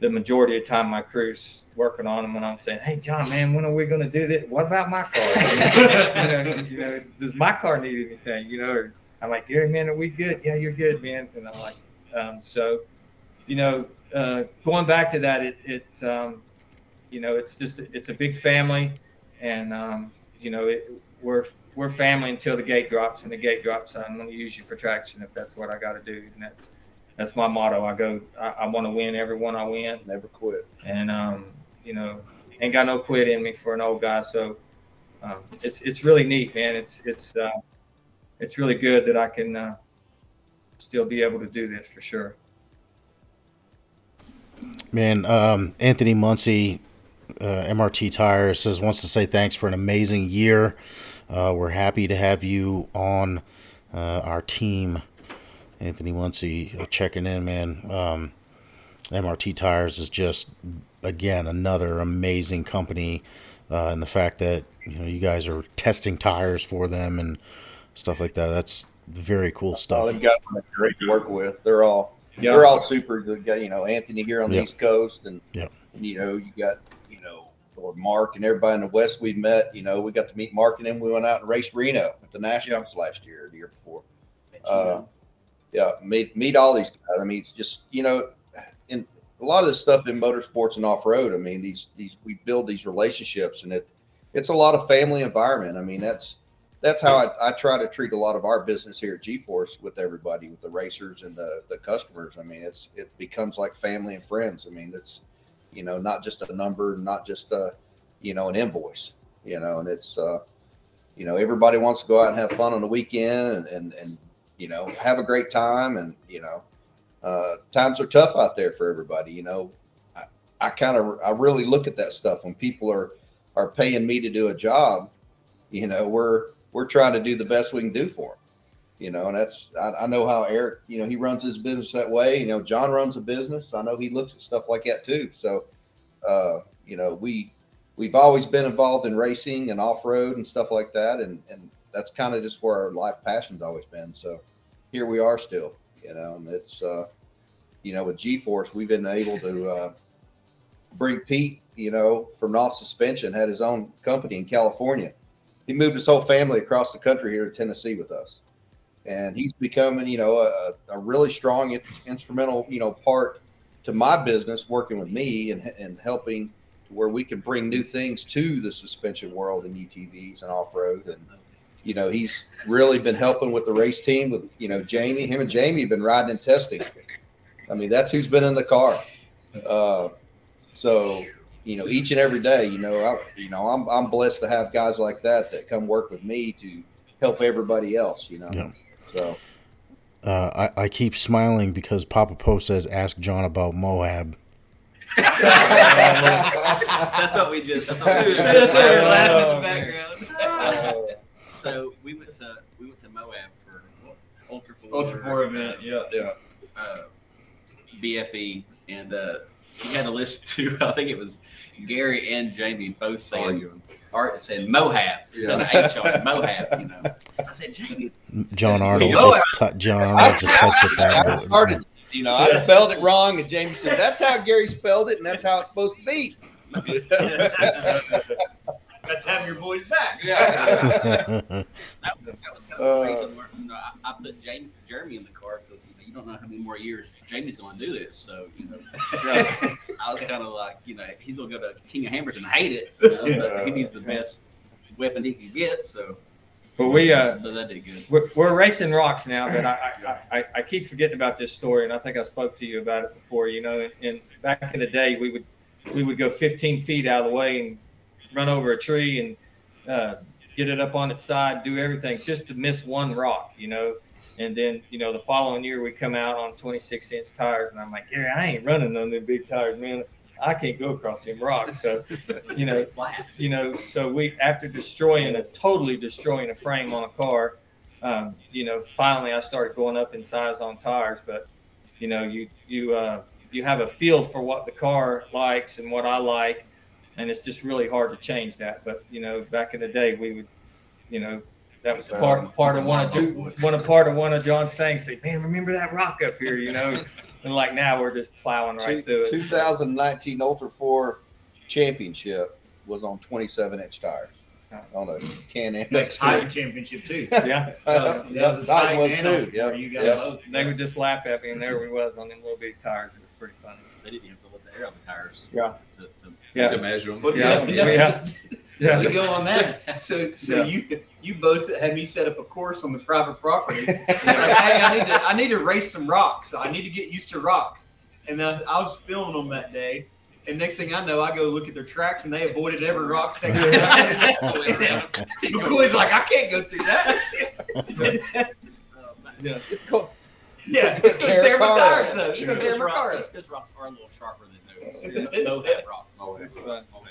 the majority of the time my crew's working on them, and I'm saying, "Hey, John, man, when are we going to do this? What about my car? you, know, you know, does my car need anything? You know?" Or, I'm like, Gary, man, are we good? Yeah, you're good, man. And I'm like, um, so, you know, uh, going back to that, it, it um, you know, it's just it's a big family, and um, you know, it, we're we're family until the gate drops, and the gate drops, I'm going to use you for traction if that's what I got to do, and that's that's my motto. I go, I, I want to win every one I win, Never quit. and um, you know, ain't got no quit in me for an old guy. So um, it's it's really neat, man. It's it's uh, it's really good that I can uh, still be able to do this for sure. Man, um, Anthony Muncie, uh, MRT Tires says wants to say thanks for an amazing year. Uh, we're happy to have you on uh, our team. Anthony Muncie uh, checking in, man. Um, MRT Tires is just again another amazing company, uh, and the fact that you know you guys are testing tires for them and stuff like that. That's very cool All stuff. them guys are great to work with. They're all Yeah. they're all super good guys. You know, Anthony here on the Yep. East Coast, and, Yep. and, you know, you got you know, or Mark and everybody in the West we've met. You know, we got to meet Mark and then we went out and raced Reno at the Nationals last year, the year before. Uh, yeah, meet meet all these guys. I mean, it's just you know, in a lot of this stuff in motorsports and off road. I mean, these these we build these relationships, and it it's a lot of family environment. I mean, that's that's how I, I try to treat a lot of our business here at G-Force with everybody, with the racers and the the customers. I mean, it's it becomes like family and friends. I mean, it's you know not just a number, not just a you know an invoice. You know, and it's uh, you know everybody wants to go out and have fun on the weekend and and, and you know have a great time and you know uh, times are tough out there for everybody. You know, I, I kind of I really look at that stuff when people are are paying me to do a job. You know, we're we're trying to do the best we can do for them. You know, and that's I, I know how Eric. You know, he runs his business that way. You know, John runs a business. I know he looks at stuff like that too. So, uh, you know, we we've always been involved in racing and off road and stuff like that, and and that's kind of just where our life passion's always been. So, here we are still. You know, and it's uh, you know with G Force we've been able to uh, bring Pete. You know, from Noss Suspension had his own company in California. He moved his whole family across the country here to Tennessee with us, and he's becoming you know a, a really strong in- instrumental you know part to my business working with me and, and helping where we can bring new things to the suspension world and UTVs and off road and you know he's really been helping with the race team with you know Jamie. Him and Jamie have been riding and testing. I mean that's who's been in the car. Uh, so you know each and every day you know I you know I'm I'm blessed to have guys like that that come work with me to help everybody else you know Yeah. so Uh, I, I keep smiling because Papa Poe says, "Ask John about Moab." that's what we just. That's what we just. That's what we're laughing in in the the background. so we went to we went to Moab for Ultra Four. Ultra four event, yeah. yeah uh, BFE, and uh, we had to listen to. I think it was Gary and Jamie both saying arguing Art said Mohab, Yeah. done an H on Mohab. You know, I said Jamie. John Arnold just tu- John Arnold just typed it that I way. started, you know, I spelled it wrong, and Jamie said, "That's how Gary spelled it, and that's how it's supposed to be." That's having your boys back. That, that was kind of Uh, the reason where you know, I, I put Jamie, Jeremy in the car because you, don't know how many more years Jamie's going to do this. So you know, I was kind of like, you know, he's going to go to King of Hammers and hate it. You know, but he needs the best weapon he can get. So, But we uh, so that did good. we're, we're racing rocks now, but I, I, I, I keep forgetting about this story, and I think I spoke to you about it before. You know, and back in the day, we would we would go 15 feet out of the way and run over a tree and uh, get it up on its side, do everything just to miss one rock. You know, and then you know the following year we come out on 26 inch tires, and I'm like, Gary, I ain't running on them big tires, man. I can't go across them rocks. So, you know, you know, so we after destroying a totally destroying a frame on a car, um, you know, finally I started going up in size on tires. But you know, you you uh, you have a feel for what the car likes and what I like, and it's just really hard to change that. But you know, back in the day, we would, you know, that was part part of one of two, one of part of one of John's things. Say, man, remember that rock up here, you know? and like now we're just plowing right through it. 2019 Ultra 4 Championship was on 27 inch tires on a Can Am Tiger X3. championship too. Yeah. Uh, yeah, the Titan was too. Yeah, You got yeah. both. They would just laugh at me, and there we was on them little big tires. It was pretty funny. They didn't even put the air on the tires. Yeah. To, to, to, Yeah. to measure them. But Yeah, yeah, yeah, yeah. To go on that, so so Yeah. you you both had me set up a course on the private property. like, hey, I need to I need to race some rocks. I need to get used to rocks. And then I was filming them that day. And next thing I know, I go look at their tracks, and they avoided every rock section. McCoy's like, I can't go through that. Yeah. It's called yeah, it's gonna tear my tires up. It's East gonna tear Coast, my rock, cars. East Coast rocks are a little sharper than those. No head rocks. Oh, yeah.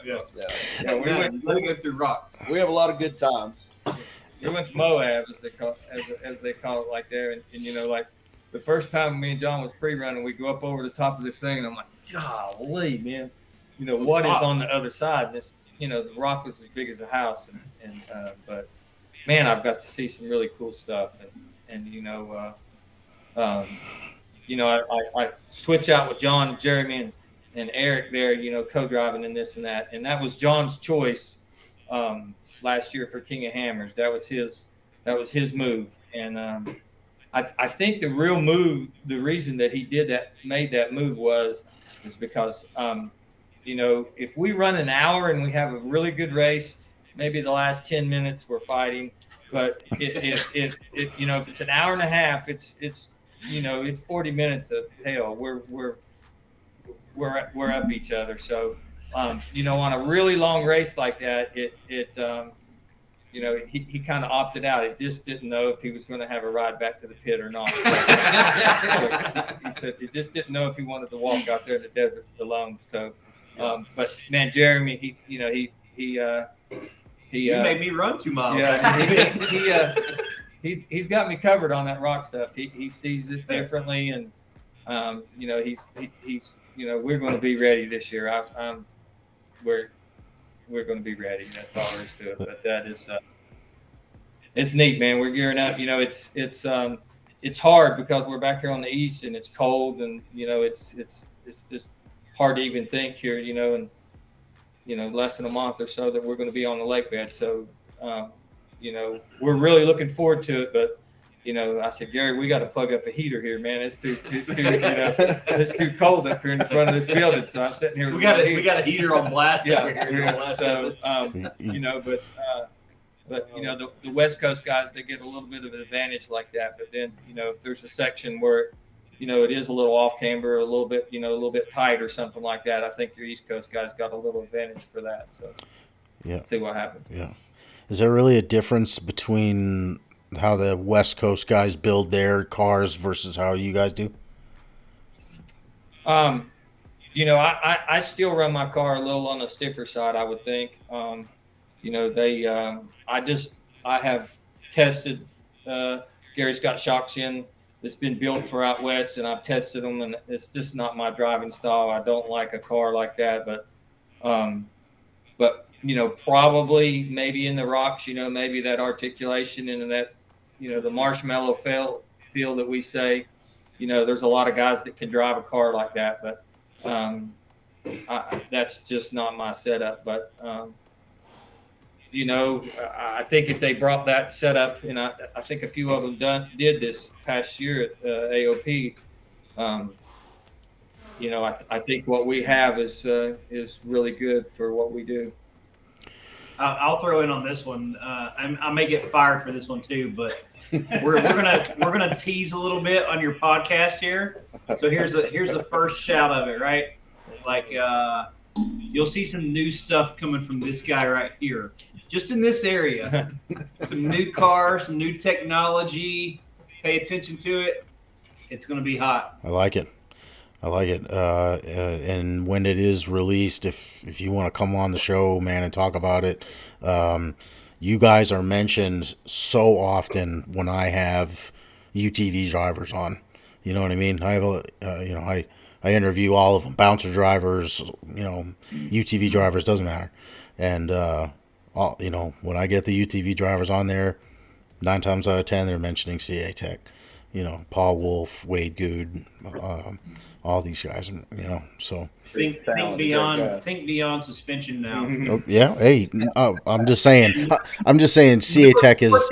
Yeah. yeah. Yeah, we went, Let go through rocks. We have a lot of good times. We went to Moab, as they call as, as they call it, like there, and, and you know, like the first time me and John was pre-running, we go up over the top of this thing, and I'm like, golly, man, you know what is on the other side? And this, you know, the rock was as big as a house, and, and uh, but man, I've got to see some really cool stuff, and and you know, uh, um, you know, I, I, I switch out with John, Jeremy, and, and Eric there, you know, co-driving and this and that, and that was John's choice um, last year for King of Hammers. That was his, that was his move, and um, I, I think the real move, the reason that he did that, made that move was, is because, um, you know, if we run an hour and we have a really good race, maybe the last ten minutes we're fighting, but it, it, it, it you know, if it's an hour and a half, it's, it's, you know, it's forty minutes of hell. We're, we're, we're, we're up each other. So, um, you know, on a really long race like that, it, it, um, you know, he, he kind of opted out. He just didn't know if he was going to have a ride back to the pit or not. So he said he just didn't know if he wanted to walk out there in the desert alone. So, um, but man, Jeremy, he, you know, he, he, uh, he, You uh, made me run two miles. yeah, he, he, uh, he's, he's got me covered on that rock stuff. He, he sees it differently, and um, you know, he's he, he's you know, we're going to be ready this year. I, I'm, we're we're going to be ready. That's all there is to it. But that is, uh, it's neat, man. We're gearing up. You know, it's it's um, it's hard because we're back here on the east and it's cold, and you know, it's it's it's just hard to even think here. You know, and you know, less than a month or so that we're going to be on the lake bed. So, um, you know, we're really looking forward to it. But, you know, I said, Gary, we got to plug up a heater here, man. It's too, it's too, you know, it's too cold up here in the front of this building. So I'm sitting here. We got my a, heater. we got a heater on blast yeah. over here. yeah. So, um, you know, but, uh, but you know the, the West Coast guys they get a little bit of an advantage like that. But then you know if there's a section where you know it is a little off camber, a little bit you know a little bit tight or something like that, I think your East Coast guys got a little advantage for that. So Yeah. see what happens. Yeah. Is there really a difference between how the West Coast guys build their cars versus how you guys do? Um, you know, I, I, I still run my car a little on the stiffer side, I would think. Um, you know, they, um, I just, I have tested, uh, Gary's got shocks in that's been built for out west and I've tested them and it's just not my driving style. I don't like a car like that, but, um, but, you know, probably maybe in the rocks, you know, maybe that articulation and that, you know, the marshmallow feel, feel that we say, you know, there's a lot of guys that can drive a car like that, but um, I, that's just not my setup. But um, you know, I think if they brought that setup, and I, I think a few of them done did this past year at uh, AOP. Um, you know, I, I think what we have is uh, is really good for what we do. I'll, throw in on this one. Uh, I may get fired for this one too, but we're, we're gonna we're gonna tease a little bit on your podcast here. So here's the here's the first shout of it, right? Like uh, you'll see some new stuff coming from this guy right here, just in this area. some new cars, some new technology. Pay attention to it. It's gonna be hot. I like it. I like it. Uh, uh, and when it is released, if if you want to come on the show, man, and talk about it, um, you guys are mentioned so often when I have UTV drivers on. You know what I mean? I have a, uh, you know, I I interview all of them, bouncer drivers, you know, UTV drivers, doesn't matter. And uh, all, you know, when I get the UTV drivers on there, nine times out of ten they're mentioning CA Tech. You know, Paul Wolf, Wade Goode, um, all these guys. You know, so Think, think beyond think beyond suspension now. oh, yeah. Hey, uh, I'm just saying. I'm just saying. CA Tech is.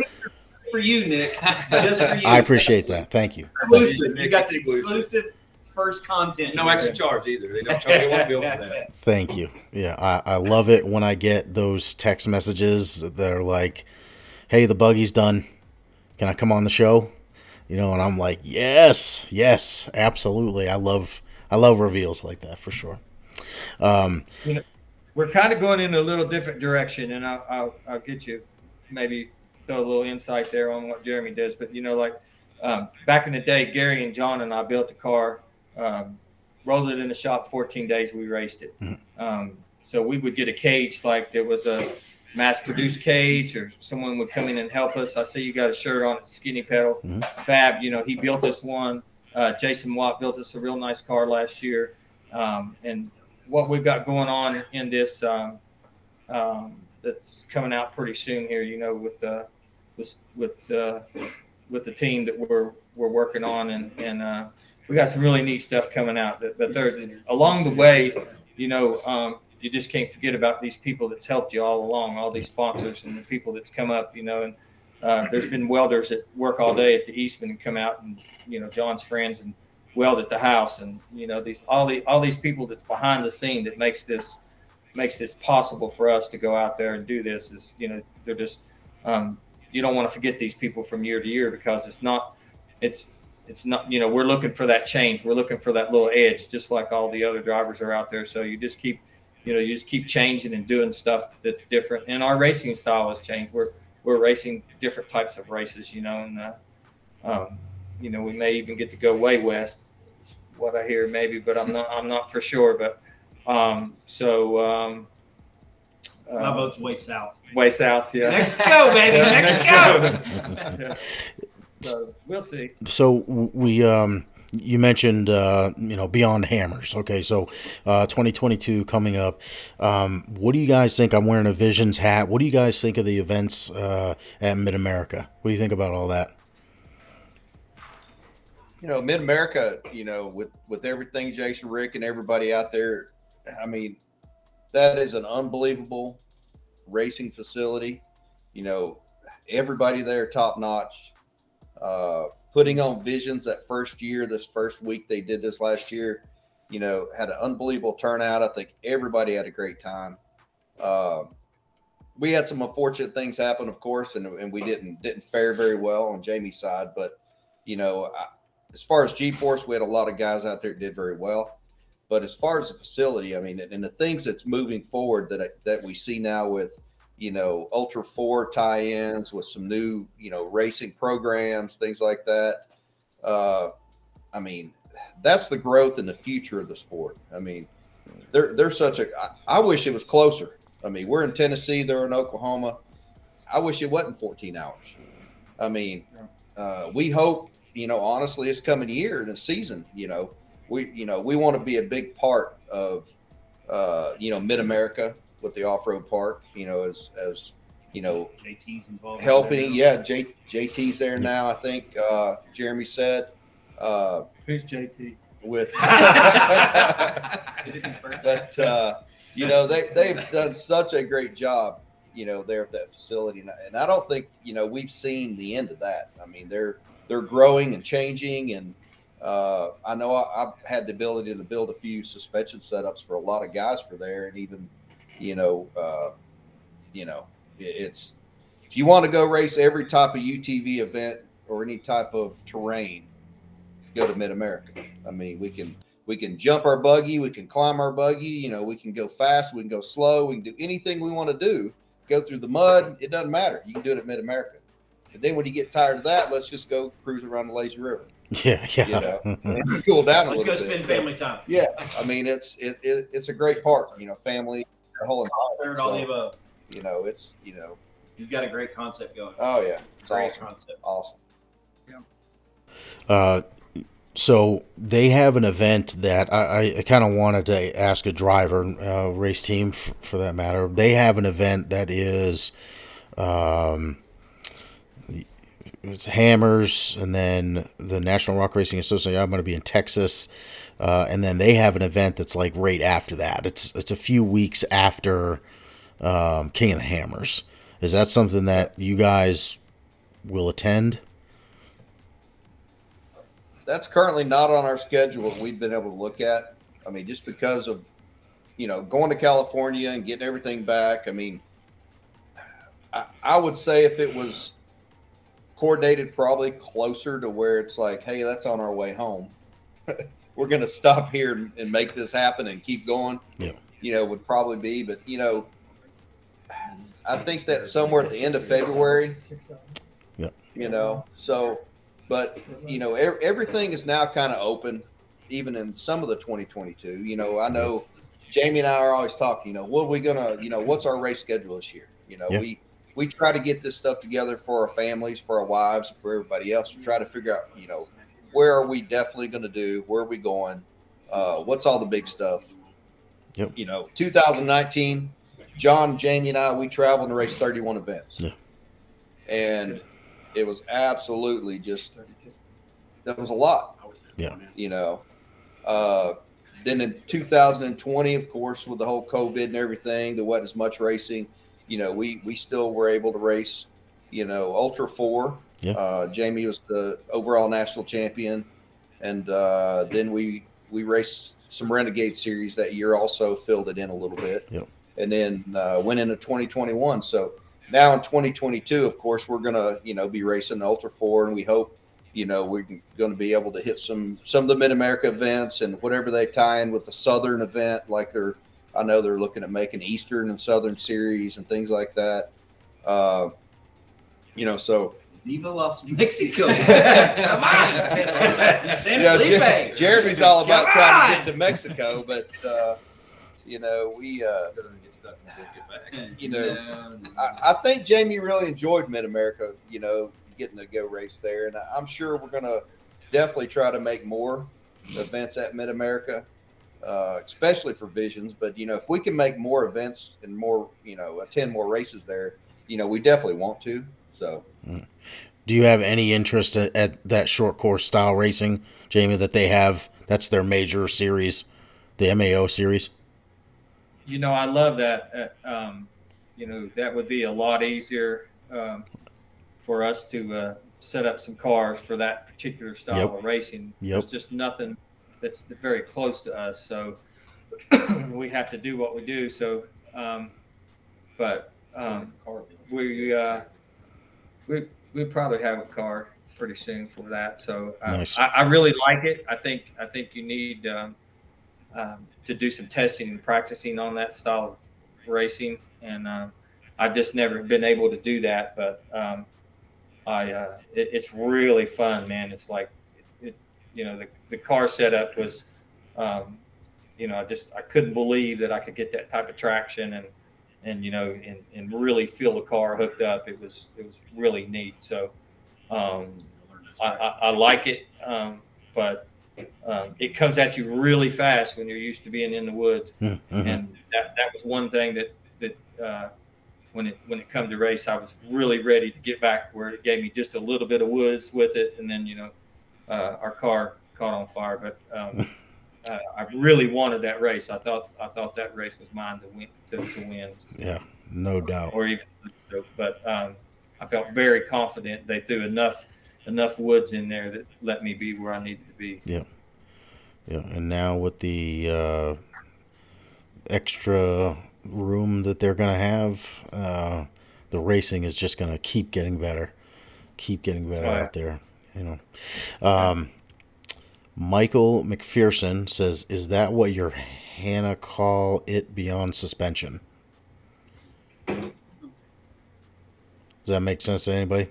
for you, Nick. Just for you. I appreciate that. Thank you. Exclusive. You got the Exclusive. exclusive first content. No extra charge either. They don't charge. They won't bill for that. Thank you. Yeah, I, I love it when I get those text messages that are like, "Hey, the buggy's done. Can I come on the show?" You know, and I'm like, "Yes, yes, absolutely." I love I love reveals like that for sure. Um, We're kind of going in a little different direction, and I'll, I'll, I'll get you maybe throw a little insight there on what Jeremy does. But you know, like um, back in the day, Gary and John and I built a car, um, rolled it in the shop. 14 days, we raced it. Um, so we would get a cage like there was a mass-produced cage, or someone would come in and help us. I see you got a shirt on, Skinny Pedal, Mhm. Fab. You know, he built this one. Uh, Jason Watt built us a real nice car last year, um, and what we've got going on in this um, um, that's coming out pretty soon here. You know, with the with with uh, with the team that we're we're working on, and and uh, we got some really neat stuff coming out. That but there's along the way, you know, um, you just can't forget about these people that's helped you all along, all these sponsors and the people that's come up. You know, and uh, there's been welders that work all day at the Eastman and come out and you know John's friends and weld at the house and you know these all the all these people that's behind the scene that makes this makes this possible for us to go out there and do this is you know they're just um, you don't want to forget these people from year to year because it's not it's it's not you know we're looking for that change we're looking for that little edge just like all the other drivers are out there so you just keep you know you just keep changing and doing stuff that's different and our racing style has changed we're we're racing different types of races you know and uh, um, you know we may even get to go way west is what i hear maybe but i'm not i'm not for sure but um, so um, My uh, vote's way south. way south yeah Mexico, baby, Mexico. Yeah. so we'll see so we um you mentioned uh you know beyond hammers. Okay so uh 2022 coming up. Um what do you guys think? I'm wearing a visions hat. What do you guys think of the events uh at mid-america? What do you think about all that? You know, Mid America, you know, with with everything Jason Rick and everybody out there, I mean, that is an unbelievable racing facility. You know, everybody there top notch. Putting on visions that first year, this first week they did this last year, you know, had an unbelievable turnout. I think everybody had a great time. Uh, we had some unfortunate things happen, of course, and, and we didn't didn't fare very well on Jamie's side. But you know, I, as far as G Force, we had a lot of guys out there that did very well. But as far as the facility, I mean, and the things that's moving forward that that we see now with, you know, Ultra Four tie-ins with some new, you know, racing programs, things like that. Uh, I mean, that's the growth and the future of the sport. I mean, they're they're such a. I, I wish it was closer. I mean, we're in Tennessee, they're in Oklahoma. I wish it wasn't 14 hours. I mean, uh, we hope, you know, honestly, this coming year, the season, you know, we, you know, we want to be a big part of, uh, you know, Mid America with the off road park, you know, as, as, you know, JT's involved. helping. Yeah. J, JT's there now, I think, uh, Jeremy said, uh, who's jt with, Is it his birthday? but, uh, you know, they, they've done such a great job you know, there at that facility. And, I- and I don't think, you know, we've seen the end of that. I mean, they're they're growing and changing, and uh, I know I, I've had the ability to build a few suspension setups for a lot of guys for there, and even, you know, uh, you know, it's if you want to go race every type of UTV event or any type of terrain, go to Mid America. I mean, we can we can jump our buggy, we can climb our buggy, you know, we can go fast, we can go slow, we can do anything we want to do. Go through the mud, it doesn't matter. You can do it at Mid America. And then when you get tired of that, let's just go cruise around the lazy river. Yeah, yeah. You know, cool down a Let's little go bit. spend So, family time. yeah, I mean, it's it, it it's a great park. You know, family, the whole Third, all the above. You know, it's you know, You've got a great concept going. oh yeah, it's Great awesome, concept. awesome. Yeah. Uh, so they have an event that I, I kind of wanted to ask a driver, uh, race team f- for that matter. They have an event that is, um, it's Hammers, and then the National Rock Racing Association. I'm going to be in Texas, uh, and then they have an event that's like right after that. It's it's a few weeks after um, King of the Hammers. Is that something that you guys will attend? that's currently not on our schedule we've been able to look at. I mean, just because of, you know, going to California and getting everything back. I mean, I, I would say if it was coordinated probably closer to where it's like, hey, that's on our way home. We're going to stop here and, and make this happen and keep going. Yeah. You know, would probably be, but, you know, I think that somewhere at the end of February, Yeah. you know, so but you know ev- everything is now kind of open even in some of the 2022 you know i know jamie and i are always talking you know what are we gonna you know what's our race schedule this year you know Yeah. we we try to get this stuff together for our families for our wives for everybody else to try to figure out you know where are we definitely going to do where are we going uh what's all the big stuff Yep. you know 2019 john jamie and i we traveled and raced 31 events Yeah. and it was absolutely just that was a lot Yeah. you know uh then in 2020 of course with the whole covid and everything there wasn't as much racing you know we we still were able to race you know ultra four Yeah. uh jamie was the overall national champion and uh then we we raced some renegade series that year also filled it in a little bit Yep. and then uh went into 2021 so now in 2022 of course we're gonna you know be racing the ultra four and we hope you know we're going to be able to hit some some of the mid america events and whatever they tie in with the southern event like they're i know they're looking at making eastern and southern series and things like that uh you know so Viva Las Mexico. Come on. San you know, Jer- jeremy's all about Come trying to get to mexico but uh you know we uh Get stuck and get back. you know I, I think Jamie really enjoyed Mid America, you know, getting to go race there. And I- I'm sure we're going to definitely try to make more events at Mid America, uh, especially for Visions. But, you know, if we can make more events and more, you know, attend more races there, you know, we definitely want to. So, Do you have any interest at, at that short course style racing, Jamie? That they have that's their major series, the MAO series. you know, I love that. Uh, um, you know, that would be a lot easier um, for us to uh, set up some cars for that particular style Yep. of racing. Yep. There's just nothing that's very close to us, so we have to do what we do. So, um, but um, we uh, we we probably have a car pretty soon for that. So uh, Nice. I, I really like it. I think I think you need um, um, to do some testing and practicing on that style of racing, and um, I've just never been able to do that. But um, I uh, it, it's really fun, man. It's like it, you know the the car setup was. Um, you know, I just I couldn't believe that I could get that type of traction and and you know and, and really feel the car hooked up. It was it was really neat. So um, I, I, I like it, um, but um, it comes at you really fast when you're used to being in the woods. Mhm. And that, that was one thing that that uh, when it when it come to race, I was really ready to get back where it gave me just a little bit of woods with it, and then you know uh, our car caught on fire. But um, uh, I really wanted that race. I thought I thought that race was mine to win. To, to win. Yeah, no doubt. or even. But um, I felt very confident they threw enough enough woods in there that let me be where I needed to be. Yeah, yeah. and now with the uh, extra room that they're gonna have, uh, the racing is just gonna keep getting better, keep getting better Oh, yeah. out there. You know, um, Michael McPherson says, "Is that what your Hannah call it beyond suspension?" Does that make sense to anybody?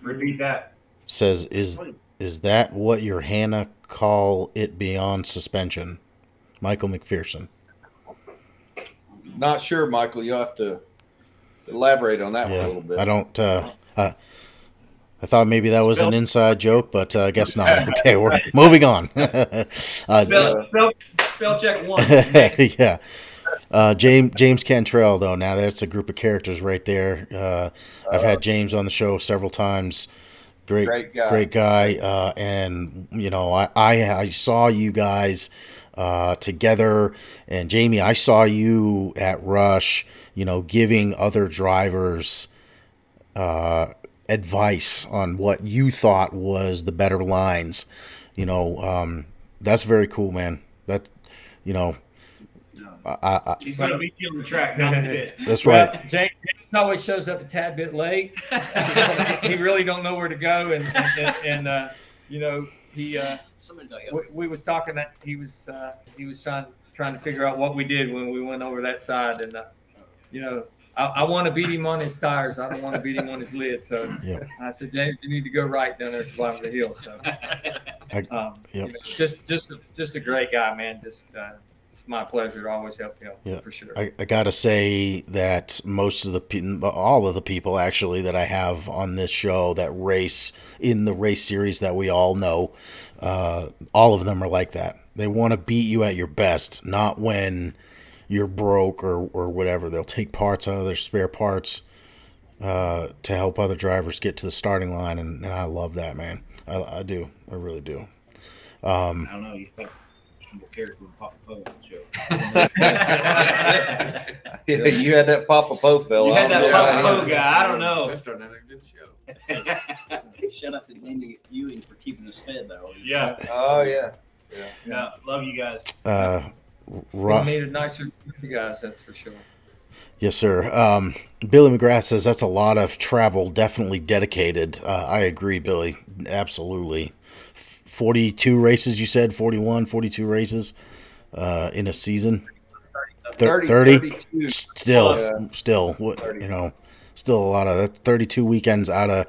Repeat that. Says, "Is is that what your Hannah call it beyond suspension?" Michael McPherson. Not sure, Michael. You'll have to elaborate on that one a little bit. I don't. Uh, uh, I thought maybe that was an inside joke, but uh, I guess not. Okay, we're moving on. uh, Spell, spell, spell check one. yeah. Uh, James James Cantrell though now that's a group of characters right there. Uh, I've had James on the show several times. Great, Great guy. great guy. Uh, and you know, I, I I saw you guys uh, together, and Jamie, I saw you at Rush. You know, giving other drivers uh, advice on what you thought was the better lines. You know, um, that's very cool, man. That you know, I, I, He's going to beat you on the track, not the pit. that's right. James, James always shows up a tad bit late. he really don't know where to go, and and, and uh, you know he. Uh, we, we was talking that he was uh, he was trying trying to figure out what we did when we went over that side, and uh, you know I, I want to beat him on his tires. I don't want to beat him on his lid. So Yeah. I said, James, you need to go right down there at the bottom of the hill. So I- um, yep. you know, just just just a great guy, man. Just uh, it's my pleasure to always help him Yeah. for sure. I, I gotta say that most of the pe- all of the people actually that I have on this show that race in the race series that we all know, uh, all of them are like that. They want to beat you at your best, not when you're broke or or whatever. They'll take parts out of their spare parts uh, to help other drivers get to the starting line, and, and I love that man. I, I do. I really do. Um, I don't know. You thought character than Papa Poe show. Yeah, you had that Papa Poe fella. You had that know Papa about Poe guy. I don't know. Let's start having a good show. Shout out to Andy Ewing for keeping us fed though. Yeah. Oh yeah. Yeah. Love you guys. uh, Ro- need a nicer group of guys, that's for sure. Yes, sir. Um, Billy McGrath says that's a lot of travel, definitely dedicated. Uh, I agree, Billy. Absolutely. 42 races, you said? 41, 42 races uh, in a season? Thir- 30, 30? 32. Still, Yeah. still, what, you know, still a lot of 32 weekends out of,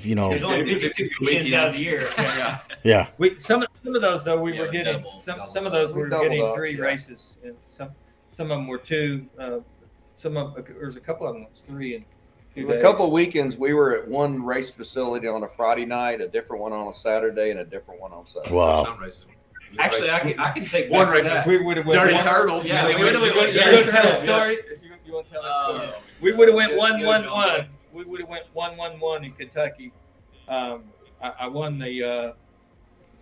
you know, There's only 52 weekends out of the year. Yeah. yeah. We some of some of those though we Yeah, were getting double, some double some of those we were getting up, three yeah. races and some some of them were two. Uh, some of there's a couple of them that's three and two A couple of weekends, we were at one race facility on a Friday night, a different one on a Saturday, and a different one on Saturday. Wow. Some races. Actually, I can, I can take One race. We would have went Dirty one- Turtle. Yeah, we we would have would've went. went- You yeah, tell a story? You, you want to tell that story? We would have went Good, one good, one John. one. We would have went one one one in Kentucky. Um, I, I won the uh,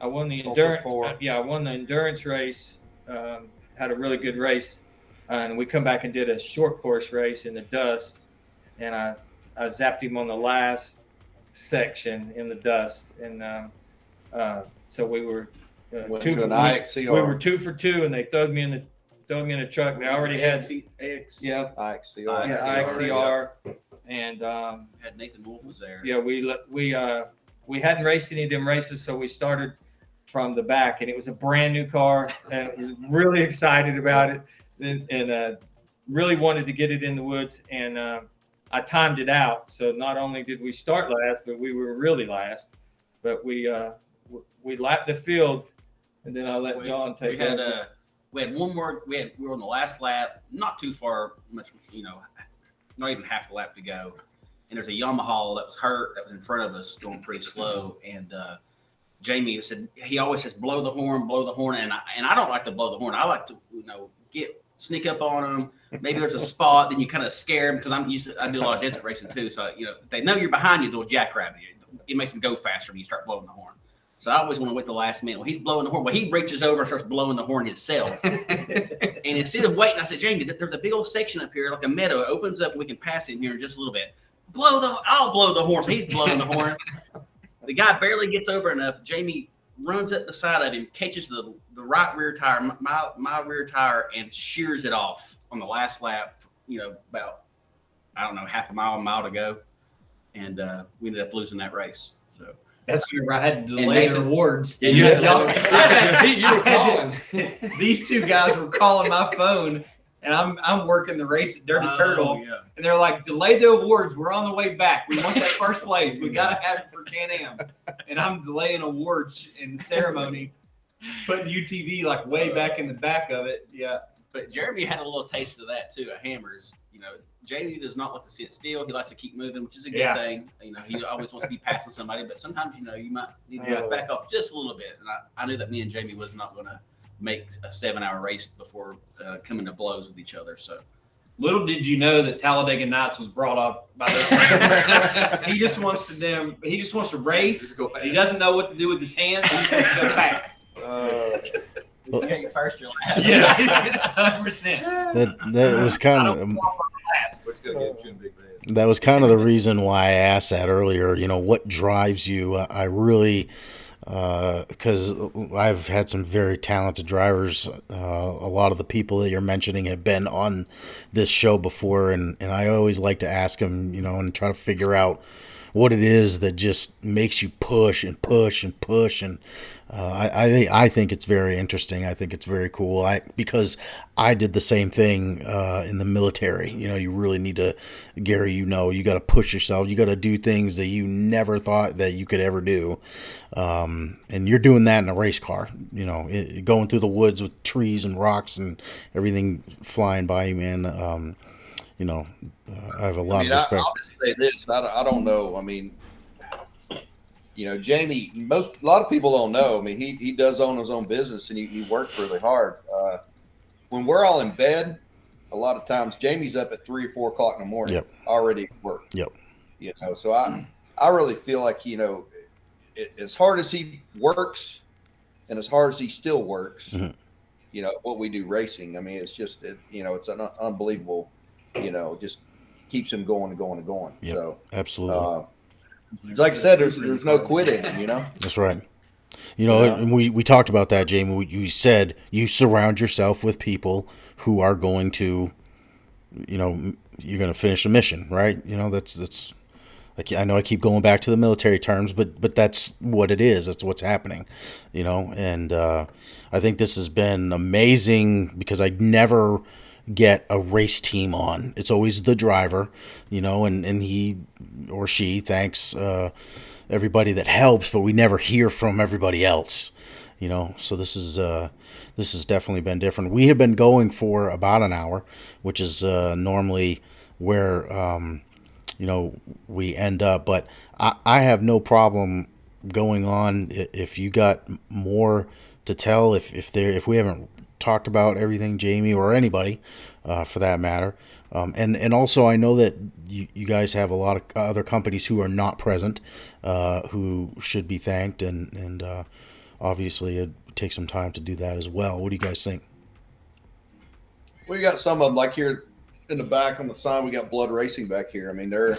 I won the endurance. four. uh, yeah, I won the endurance race. Um, had a really good race, and we come back and did a short course race in the dust, and I I zapped him on the last section in the dust, and um, uh, so we were uh, two for, an we, we were two for two, and they thugged me in the throwed me in a truck. They already had AX. yeah IXCR. yeah, IXCR, IXCR, and um, Had Nathan Wolf was there. yeah, we let- we uh, we hadn't raced any of them races, so we started from the back, and it was a brand new car, and I was really excited about it, and, and uh, really wanted to get it in the woods, and uh, I timed it out. So not only did we start last, but we were really last, but we uh, w- we lapped the field, and then I let We- John take we had over. uh, we had one more. We had we were on the last lap, not too far, much you know, not even half a lap to go. And there's a Yamaha that was hurt that was in front of us, going pretty slow. And uh, Jamie said he always says blow the horn, blow the horn, and I, and I don't like to blow the horn. I like to you know get sneak up on them. Maybe there's a spot, then you kind of scare them because I'm used to I do a lot of desert racing too. So you know they know you're behind you, they'll jackrabbit you. It makes them go faster when you start blowing the horn. So I always want to wait the last minute. Well, he's blowing the horn. Well, he reaches over and starts blowing the horn himself. and instead of waiting, I said, Jamie, there's a big old section up here, like a meadow. It opens up. We can pass him here in just a little bit. Blow the. I'll blow the horn. So he's blowing the horn. The guy barely gets over enough. Jamie runs up the side of him, catches the, the right rear tire, my, my my rear tire, and shears it off on the last lap. You know, about I don't know half a mile, a mile to go, and uh, we ended up losing that race. So That's whenever I had to And delay the Nathan- awards. And you had- Y'all- you were I had to- These two guys were calling my phone, and I'm I'm working the race at Dirty Oh, Turtle, yeah. and they're like, "Delay the awards. We're on the way back. We want that first place. We gotta have it for Can Am." And I'm delaying awards in the ceremony, putting UTV like way back in the back of it. Yeah. But Jeremy had a little taste of that too at Hammers. You know, Jamie does not like to sit still. He likes to keep moving, which is a good Yeah. thing. You know, he always wants to be passing somebody, but sometimes you know you might need Oh. to back off just a little bit. And I, I knew that me and Jamie was not going to make a seven-hour race before uh, coming to blows with each other. So Little did you know that Talladega Nights was brought up by this. he just wants to them. He just wants to race. Just go fast. He doesn't know what to do with his hands. He just wants to go fast. Uh, you got your first, your last. Yeah, hundred percent. That that was kind of Let's go get him shooting big man. that was kind of the reason why I asked that earlier. You know, what drives you? I I really, because I've had some very talented drivers. Uh, a lot of the people that you're mentioning have been on this show before, and, and I always like to ask them, you know, and try to figure out what it is that just makes you push and push and push and uh, I I, I think it's very interesting. I think it's very cool. I because I did the same thing uh, in the military. You know, you really need to, Gary. You know, you got to push yourself. You got to do things that you never thought that you could ever do, um, and you're doing that in a race car. You know, it, going through the woods with trees and rocks and everything flying by you, man. Um, you know, uh, I have a lot I mean, of respect. I'll just say this. I, I don't know. I mean, you know, Jamie, most, a lot of people don't know. I mean, he, he does own his own business and he, he works really hard. Uh, when we're all in bed, a lot of times Jamie's up at three or four o'clock in the morning, Yep. already at work. Yep. You know, so I, I really feel like, you know, it, as hard as he works and as hard as he still works, Mhm. you know, what we do racing, I mean, it's just, it, you know, it's an unbelievable, you know, just keeps him going and going and going. Yep. So, Absolutely. uh, like I said, there's, there's no quitting, you know? That's right. You know, Yeah. and we, we talked about that, Jamie. We- You said you surround yourself with people who are going to, you know, you're going to finish the mission, right? You know, that's that's. Like I know I keep going back to the military terms, but but that's what it is. That's what's happening, you know. And uh, I think this has been amazing because I never get a race team on. It's always the driver, you know, and and he or she thanks uh, everybody that helps, but we never hear from everybody else, you know. So this is uh, this has definitely been different. We have been going for about an hour, which is uh, normally where um, you know we end up. But I, I have no problem going on if you got more to tell. If if there if we haven't talked about everything, Jamie or anybody, uh, for that matter. Um, and and also I know that you, you guys have a lot of other companies who are not present, uh, who should be thanked, and and uh, obviously it takes some time to do that as well. What do you guys think? We got some of them like here in the back on the sign. We got Blud Racing back here. I mean, they're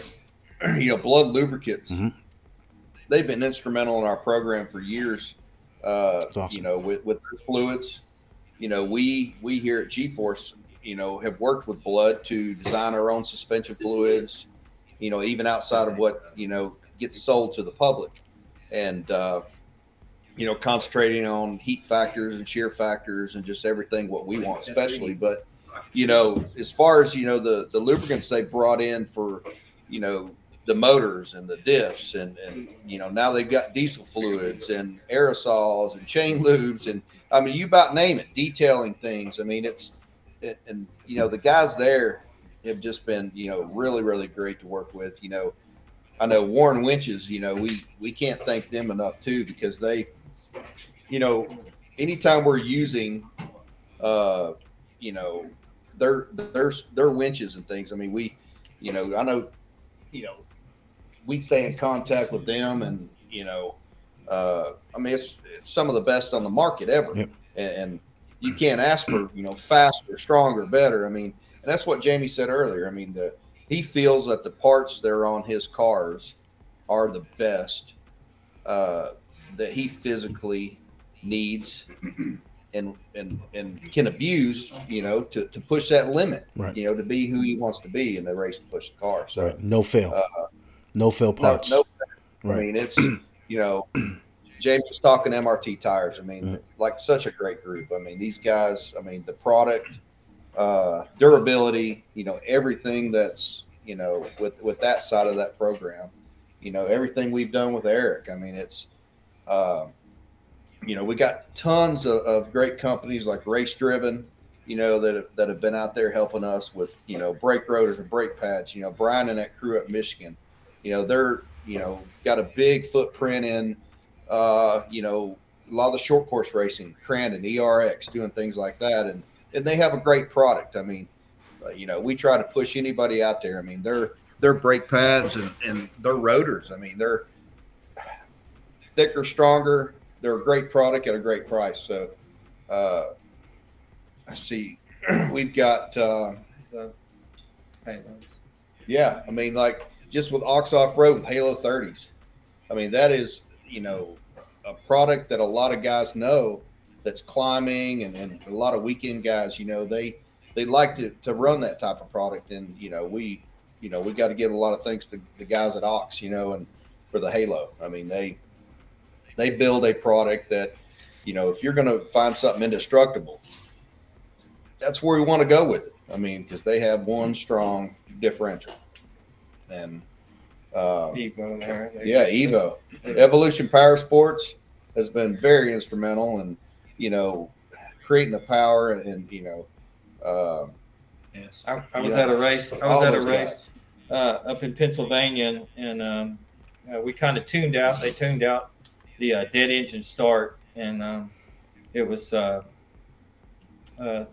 you know Blud Lubricants. Mhm. They've been instrumental in our program for years. Uh, awesome. You know, with with their fluids. You know, we we here at G-Force, you know, have worked with Blud to design our own suspension fluids. You know, even outside of what you know gets sold to the public, and uh, you know, concentrating on heat factors and shear factors and just everything what we want, especially. But you know, as far as you know, the the lubricants they brought in for, you know, the motors and the diffs and and you know now they've got diesel fluids and aerosols and chain lubes and I mean you about name it, detailing things. I mean it's it, and you know the guys there have just been you know really really great to work with. You know, I know Warn Winches. You know we we can't thank them enough too because they, you know, anytime we're using, uh, you know, their their their winches and things. I mean, we, you know, I know, you know, we stay in contact with them, and you know, uh, I mean, it's, it's some of the best on the market ever, Yep. and, and you can't ask for you know faster, stronger, better. I mean, and that's what Jamie said earlier. I mean, the he feels that the parts that are on his cars are the best uh, that he physically needs and and and can abuse, you know, to, to push that limit, Right. you know, to be who he wants to be in the race to push the car. So Right. No fail. uh, no fail no, parts. no, I Right. mean, it's you know, Jamie's talking MRT tires. I mean, Mhm. like such a great group. I mean, these guys. I mean, the product, uh, durability. You know, everything that's you know with with that side of that program. You know, everything we've done with Eric. I mean, it's. Uh, you know, we got tons of, of great companies like Race Driven, you know, that have, that have been out there helping us with, you know, brake rotors and brake pads. You know, Brian and that crew at Michigan, you know, they're, you know, got a big footprint in, uh, you know, a lot of the short course racing, Crandon, ERX, doing things like that, and and they have a great product. I mean, uh, you know, we try to push anybody out there. I mean, their their brake pads and and their rotors. I mean, they're thicker, stronger. They're a great product at a great price. So, uh, I see, we've got. Uh, yeah, I mean, like just with Ox Off Road with Halo 30s. I mean, that is, you know, a product that a lot of guys know that's climbing and, and a lot of weekend guys, you know, they they like to, to run that type of product. And, you know, we, you know, we got to give a lot of thanks to the guys at Ox, you know, and for the Halo. I mean, they they build a product that, you know, if you're going to find something indestructible, that's where we want to go with it. I mean, because they have one strong differential, and uh, Evo there. yeah, Evo Evolution Power Sports has been very instrumental in you know creating the power and, and you know uh, Yes. I, I was Yeah. at a race. I all was at a race uh, up in Pennsylvania, and, and um, uh, we kind of tuned out. They tuned out the uh, dead engine start, and um, it was. Uh, uh,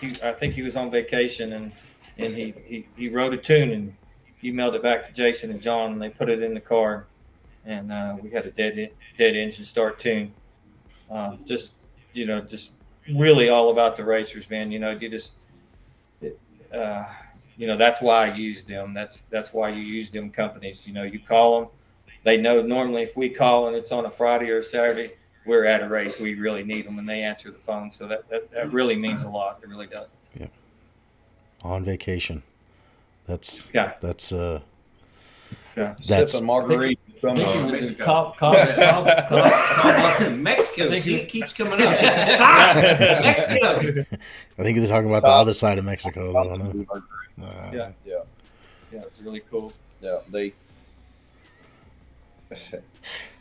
he, I think he was on vacation, and and he, he he wrote a tune and emailed it back to Jason and John, and they put it in the car, and uh, we had a dead dead engine start tune. Uh, just you know, just really all about the racers, man. You know, you just. It, uh, you know that's why I use them. That's that's why you use them companies. You know, you call them. They know normally if we call and it's on a Friday or a Saturday, we're at a race. We really need them, and they answer the phone. So that that, that really means a lot. It really does. Yeah. On vacation. That's Yeah. that's uh Yeah. That's- sipping margarita. you. it keeps coming up. Mexico. I think they're talking about the other side of Mexico though. No? Uh, Yeah. Yeah. Yeah, it's really cool. Yeah, they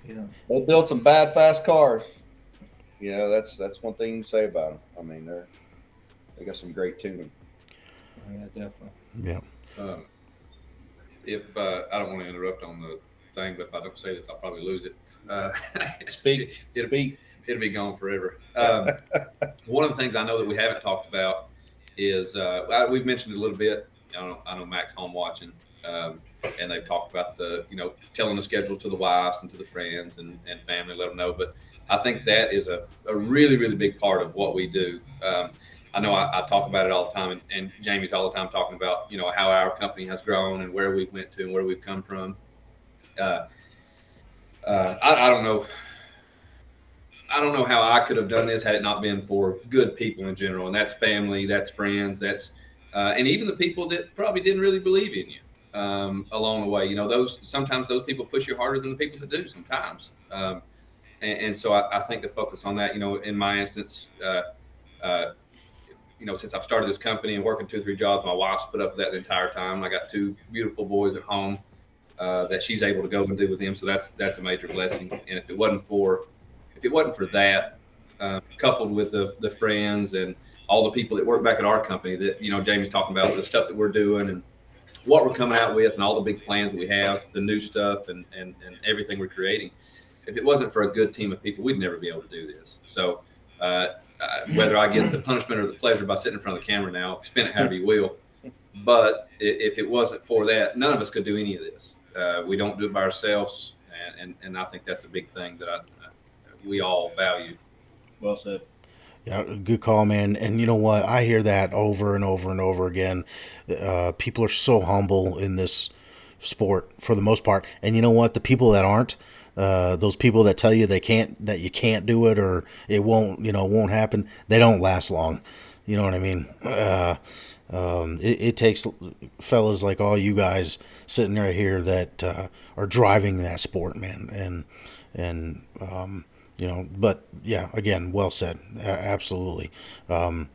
Yeah. they build some bad fast cars. You know, that's that's one thing you can say about them. I mean, they're they got some great tuning. Yeah, definitely. Yeah. Um, if uh, I don't want to interrupt on the thing, but if I don't say this, I'll probably lose it. Uh, Speak, It'll, speak. it'll be gone forever. Um, one of the things I know that we haven't talked about is uh, I- we've mentioned it a little bit. I know, I know Max home watching, um, and they've talked about the you know telling the schedule to the wives and to the friends and, and family, let them know. But I think that is a, a really really big part of what we do. Um, I know I, I talk about it all the time, and, and Jamie's all the time talking about you know how our company has grown and where we've went to and where we've come from. Uh, uh, I, I don't know. I don't know how I could have done this had it not been for good people in general, and that's family, that's friends, that's uh, and even the people that probably didn't really believe in you um, along the way. You know, those sometimes those people push you harder than the people that do. Sometimes, um, and, and so I, I think to focus on that. You know, in my instance, uh, uh, you know, since I've started this company and working two or three jobs, my wife's put up with that the entire time. I got two beautiful boys at home uh, that she's able to go and do with them. So that's that's a major blessing. And if it wasn't for if it wasn't for that, uh, coupled with the the friends and all the people that work back at our company that you know Jamie's talking about the stuff that we're doing and what we're coming out with and all the big plans that we have, the new stuff and and, and everything we're creating. If it wasn't for a good team of people, we'd never be able to do this. So uh, uh, whether I get the punishment or the pleasure by sitting in front of the camera now, spin it however you will. But if it wasn't for that, none of us could do any of this. Uh, we don't do it by ourselves, and and, and I think that's a big thing that I, we all value. Well said. Yeah, good call, man. And you know what? I hear that over and over and over again. Uh, people are so humble in this sport for the most part. And you know what? The people that aren't, uh, those people that tell you they can't, that you can't do it or it won't, you know, won't happen, they don't last long. You know what I mean? Uh, um, it, it takes fellas like all you guys sitting right here that uh, are driving that sport, man. And, and, um, you know but yeah again well said absolutely um,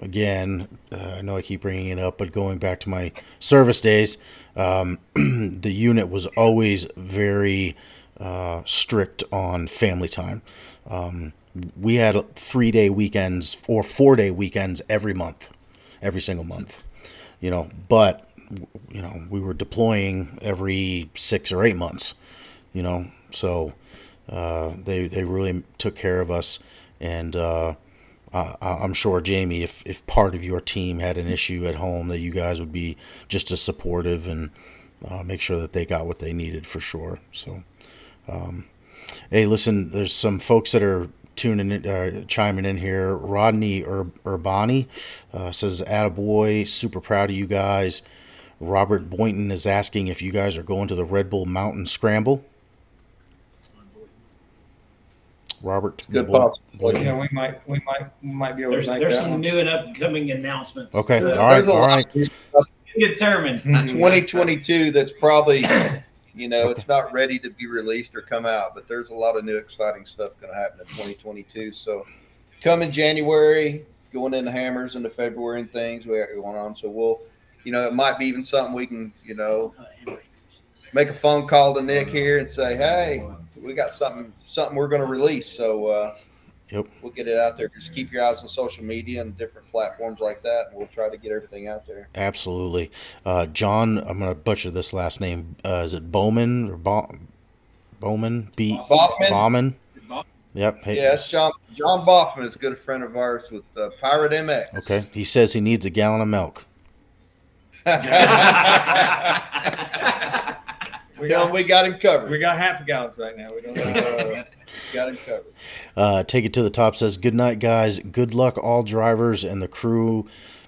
again uh, i know i keep bringing it up but going back to my service days um, the unit was always very uh, strict on family time um, we had three day weekends or four day weekends every month every single month you know but you know we were deploying every six or eight months you know so uh, they they really took care of us, and uh, I, I'm sure Jamie, if if part of your team had an issue at home, that you guys would be just as supportive and uh, make sure that they got what they needed for sure. So, um, hey, listen, there's some folks that are tuning in, uh, chiming in here. Rodney Ur- Urbani uh, says, "Attaboy, super proud of you guys." Robert Boynton is asking if you guys are going to the Red Bull Mountain Scramble. Robert. Good Boy- possibility. Yeah, we might, we might, we might be able There's, to make there's that some one. new and upcoming announcements. Okay. Uh, All right. There's a All lot right. of Determined. 2022 that's probably you know it's not ready to be released or come out but there's a lot of new exciting stuff going to happen in 2022 so come in january going into hammers into february and things we got going on. So we'll you know it might be even something we can you know make a phone call to nick here and say hey we got something something we're going to release. So uh Yep. we'll get it out there just keep your eyes on social media and different platforms like that and we'll try to get everything out there Absolutely. Uh, John, I'm going to butcher this last name. Uh, is it Bowman or Bo- Bowman? B. Boffman? Bauman? Yep. Hey, Yeah, it's John John Boffman is a good friend of ours with uh, Pirate MX. Okay. He says he needs a gallon of milk. We Tell him got, we got him covered. we got half a gallons right now. We don't. Uh, got him covered. Uh, Take it to the top says, Good night, guys. Good luck, all drivers and the crew.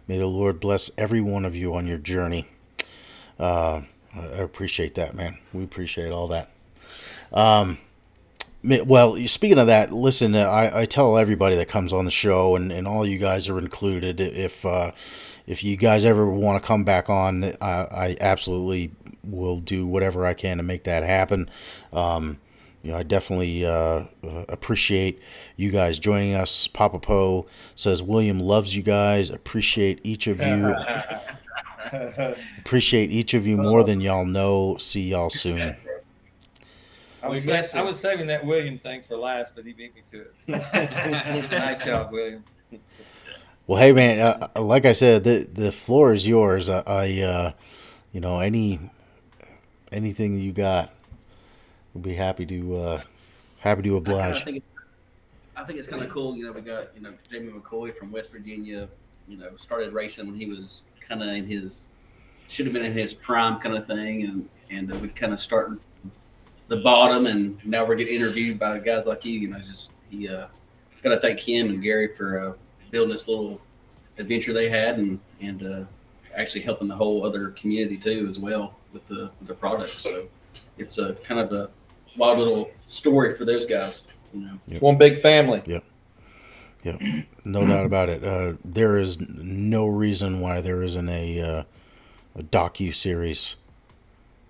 May the Lord bless every one of you on your journey. Uh, I I appreciate that, man. We appreciate all that. Um, well, speaking of that, listen, uh, I, I tell everybody that comes on the show, and, and all you guys are included. If uh, if you guys ever want to come back on, I, I absolutely will do whatever I can to make that happen. Um, you know, I definitely uh, uh, appreciate you guys joining us. Papa Poe says William loves you guys. Appreciate each of you. appreciate each of you more than y'all know. See y'all soon. I was, We I was saving that William thing for last, but he beat me to it. nice job, William. Well, hey man, uh, uh, like I said, the the floor is yours. I, I uh, you know, any anything you got, we'll be happy to uh, happy to oblige. think I think it's kind of cool. You know, we got you know Jamie McCoy from West Virginia. You know, started racing when he was kind of in his should have been in his prime kind of thing, and and uh, we kind of starting from the bottom, and now we're getting interviewed by guys like you. You know, just he uh, got to thank him and Gary for uh, building this little adventure they had, and and uh, actually helping the whole other community too as well with the with the product. So it's a kind of a wild little story for those guys. You know. It's one big family. Yep. Yep. No doubt about it. Uh, there is no reason why there isn't a uh, a docu series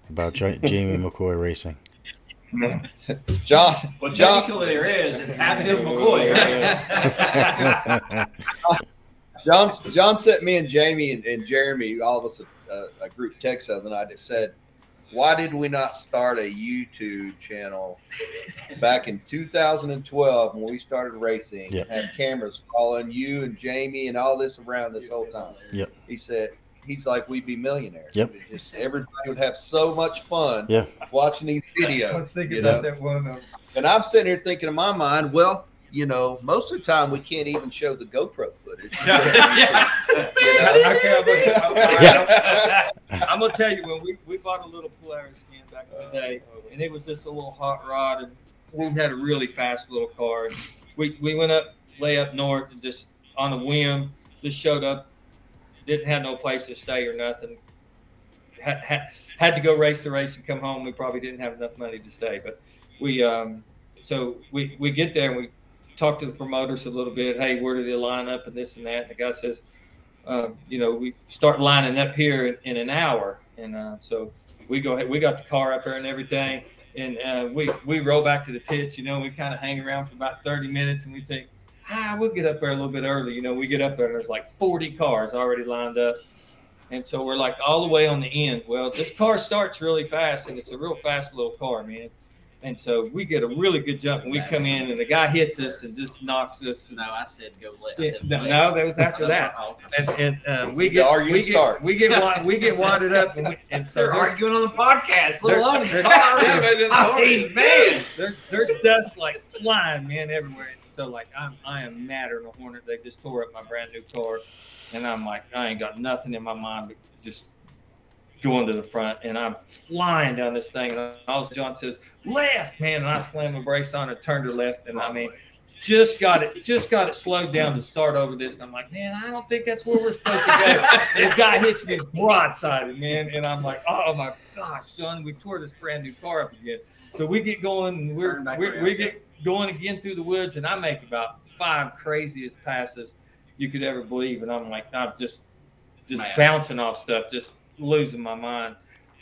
about J- Jamie McCoy racing. John, Well, John, technically there is. It's Hatfield McCoy. Right? John, John sent me and Jamie and, and Jeremy, all of us, a, a group text the other night that said, "Why did we not start a YouTube channel back in 2012 when we started racing? Yep. Had cameras following you and Jamie and all this around this whole time." Yep. He said. He's like, we'd be millionaires. Yep. Just everybody would have so much fun Yeah. watching these videos. I was thinking about know? that one. uh, And I'm sitting here thinking in my mind, well, you know, most of the time we can't even show the GoPro footage. I- I'm gonna tell you when we, we bought a little Polaris can back in the day, and it was just a little hot rod, and we had a really fast little car. And we we went up way up north and just on a whim just showed up, didn't have no place to stay or nothing. Had, had, had to go race the race and come home. We probably didn't have enough money to stay, but we um so we we get there and we talk to the promoters a little bit. Hey, where do they line up and this and that? And the guy says, uh, you know, we start lining up here in, in an hour, and uh, so we go ahead. We got the car up there and everything, and uh, we we roll back to the pits. You know, we kind of hang around for about thirty minutes, and we think, ah, we'll get up there a little bit early. You know, we get up there and there's like forty cars already lined up. And so we're like all the way on the end. Well, this car starts really fast, and it's a real fast little car, man. And so we get a really good jump, and we come in, and the guy hits us and just knocks us. No, I said go left. Said no, no, that was after that. Oh, And, and uh, we get we get starts. we get wa- we get wadded up, and, we, and so They're arguing on the podcast, let There- alone in there- the car. Yeah, but in the I mean, man. there's there's dust like flying, man, everywhere. So like I'm I am madder than a hornet. They just tore up my brand new car, and I'm like I ain't got nothing in my mind but just going to the front, and I'm flying down this thing. And all John says left, man, and I slammed the brakes on and turned to left, and I mean. Just got it, just got it slowed down to start over this, and I'm like, man, I don't think that's where we're supposed to go. The guy hits me broadside, man, and I'm like, oh my gosh, John, we tore this brand new car up again. So we get going, and we're, we we get going again through the woods, and I make about five craziest passes you could ever believe, and I'm like, I'm just, just Man. bouncing off stuff, just losing my mind,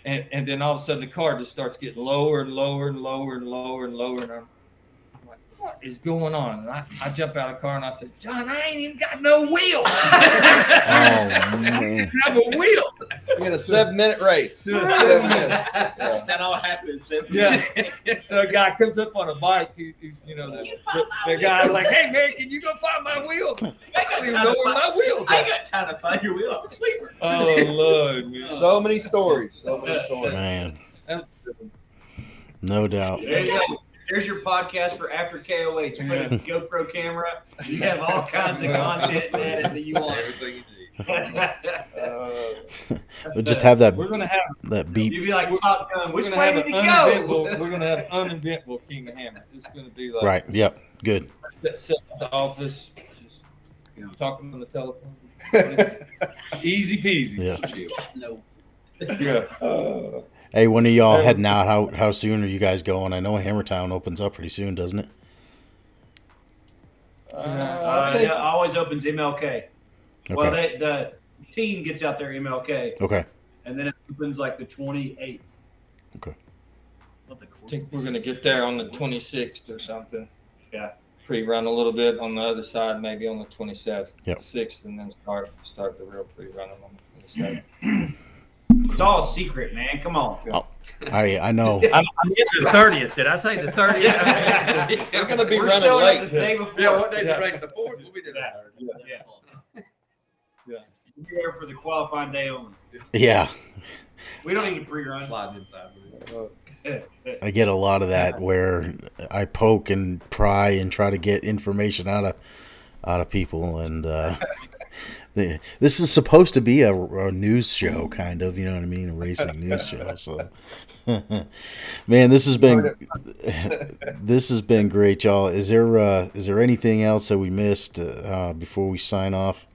and and then all of a sudden the car just starts getting lower and lower and lower and lower and lower, and I'm, I'm like, what is going on? And I, I jump out of the car and I said, John, I ain't even got no wheel. Oh man. have a wheel. We had a seven minute race. Seven minutes. Yeah. that all happened in seven Yeah. So a guy comes up on a bike. He, he's, you know, the, the, the guy's like, "Hey man, can you go find my wheel? I don't even know where my wheel I ain't is." got time to find your wheel. I'm a sweeper. Oh Lord, man. So many stories. So many stories. Man. No doubt. There you go. There's your podcast for after KOH. Put a GoPro camera. You have all kinds of content in that you want. Everything you need. Uh, But just have that We're gonna have that beep. You'd be like Top Gun. we're Which gonna way did an it go? We're gonna have uneventful King of Hammer. It's gonna be like Right. Yep. Good. sit at the office, just you know, talking on the telephone. Easy peasy. Yeah. No. Yeah. uh, Hey, when are y'all heading out? How how soon are you guys going? I know Hammertown opens up pretty soon, doesn't it? uh, Uh, think yeah, always opens MLK. Well, they, the team gets out there MLK, Okay. and then it opens like the 28th. What the I think we're gonna get there on the 26th or something. Yeah. Pre-run a little bit on the other side, maybe on the 27th, Yep. 6th, and then start start the real pre-run on the 27th. It's all secret, man. Come on. Oh, I I know. I'm, I'm getting the 30th. Did I say the 30th? We're gonna be We're running late. the day before. Yeah, what day's Yeah. the race? The fourth? We'll be there. Yeah. Yeah. You're there for the qualifying day only. Yeah. We don't need to pre-run. Sliding inside. I get a lot of that where I poke and pry and try to get information out of out of people, and uh, the, this is supposed to be a, a news show, kind of. You know what I mean? A racing news show. So, man, this has been this has been great, y'all. Is there uh, is there anything else that we missed uh, before we sign off?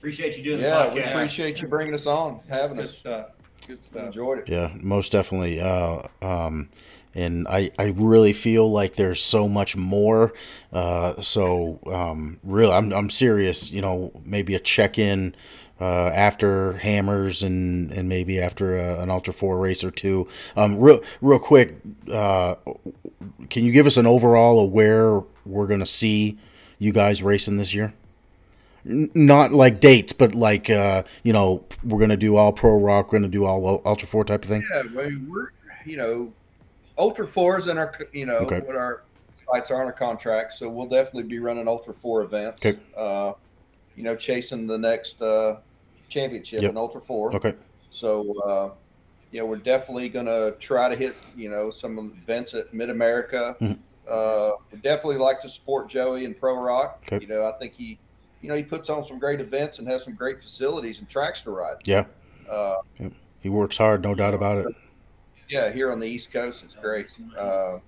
Appreciate you doing Yeah, the we appreciate you bringing us on, having Good us. stuff. Good stuff. Enjoyed it. Yeah, most definitely. Uh, um, and I, I really feel like there's so much more. Uh, so um, real, I'm, I'm serious. You know, maybe a check in uh, after hammers and, and maybe after a, an Ultra Four race or two. Um, real real quick, uh, can you give us an overall of where we're gonna see you guys racing this year? Not like dates, but like uh, you know, we're gonna do all pro rock, we're gonna do all Ultra Four type of thing. Yeah, we- we're you know, Ultra Fours in our you know Okay. what our sites are on our contract, so we'll definitely be running Ultra Four events. Okay. Uh, you know, chasing the next uh, championship Yep. in Ultra Four. Okay. So, uh, you know, we're definitely going to try to hit, you know, some events at Mid America. Mhm. Uh, we definitely like to support Joey and Pro Rock. Okay. You know, I think he, you know, he puts on some great events and has some great facilities and tracks to ride. Yeah. Uh, He works hard, no doubt about it. yeah, here on the East Coast, it's great. Uh,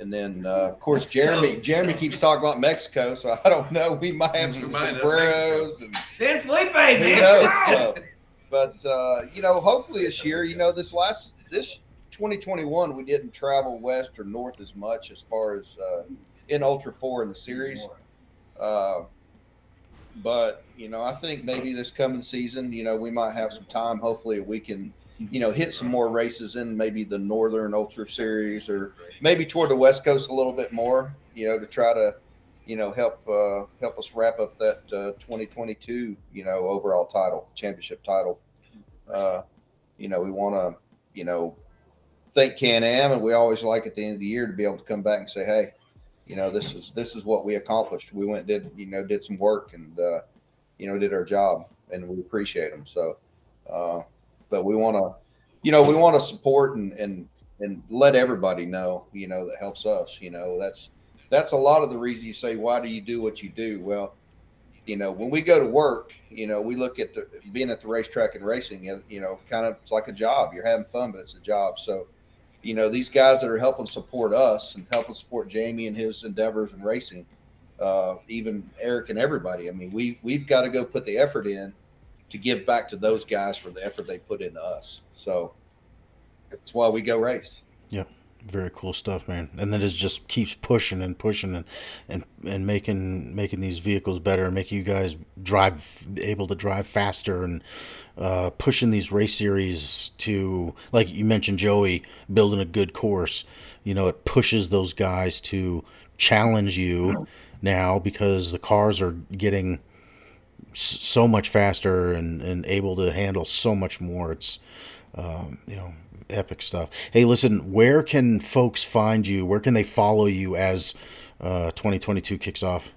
and then, uh, of course, Jeremy. Jeremy keeps talking about Mexico, so I don't know. We might have some might sombreros and San Felipe, who man. knows. So, but uh, you know, hopefully this year, you know, this last this 2021, we didn't travel west or north as much as far as uh, in Ultra Four in the series. But you know, I think maybe this coming season, you know, we might have some time. Hopefully, we can, you know, hit some more races in maybe the Northern Ultra Series or maybe toward the West Coast a little bit more. You know, to try to, you know, help uh, help us wrap up that uh, 2022, you know, overall title, championship title. Uh, you know, we want to, you know, thank Can Am, and we always like at the end of the year to be able to come back and say, hey, you know, this is this is what we accomplished. We went did you know did some work and uh, you know did our job, and we appreciate them. So, uh, but we want to, you know, we want to support and and and let everybody know, you know, that helps us. You know, that's that's a lot of the reason you say, why do you do what you do? Well, you know, when we go to work, you know, we look at the being at the racetrack and racing, you know, kind of it's like a job. You're having fun, but it's a job. So, you know, these guys that are helping support us and helping support Jamie and his endeavors and racing, uh, even Eric and everybody. I mean, we we've got to go put the effort in to give back to those guys for the effort they put into us. So that's why we go race. Yeah, very cool stuff, man. And then it just keeps pushing and pushing and and and making making these vehicles better, and making you guys drive able to drive faster and uh, pushing these race series to like you mentioned Joey building a good course. You know, it pushes those guys to challenge you now because the cars are getting so much faster and, and able to handle so much more. It's um, you know epic stuff. Hey, listen, where can folks find you? Where can they follow you as uh, 2022 kicks off?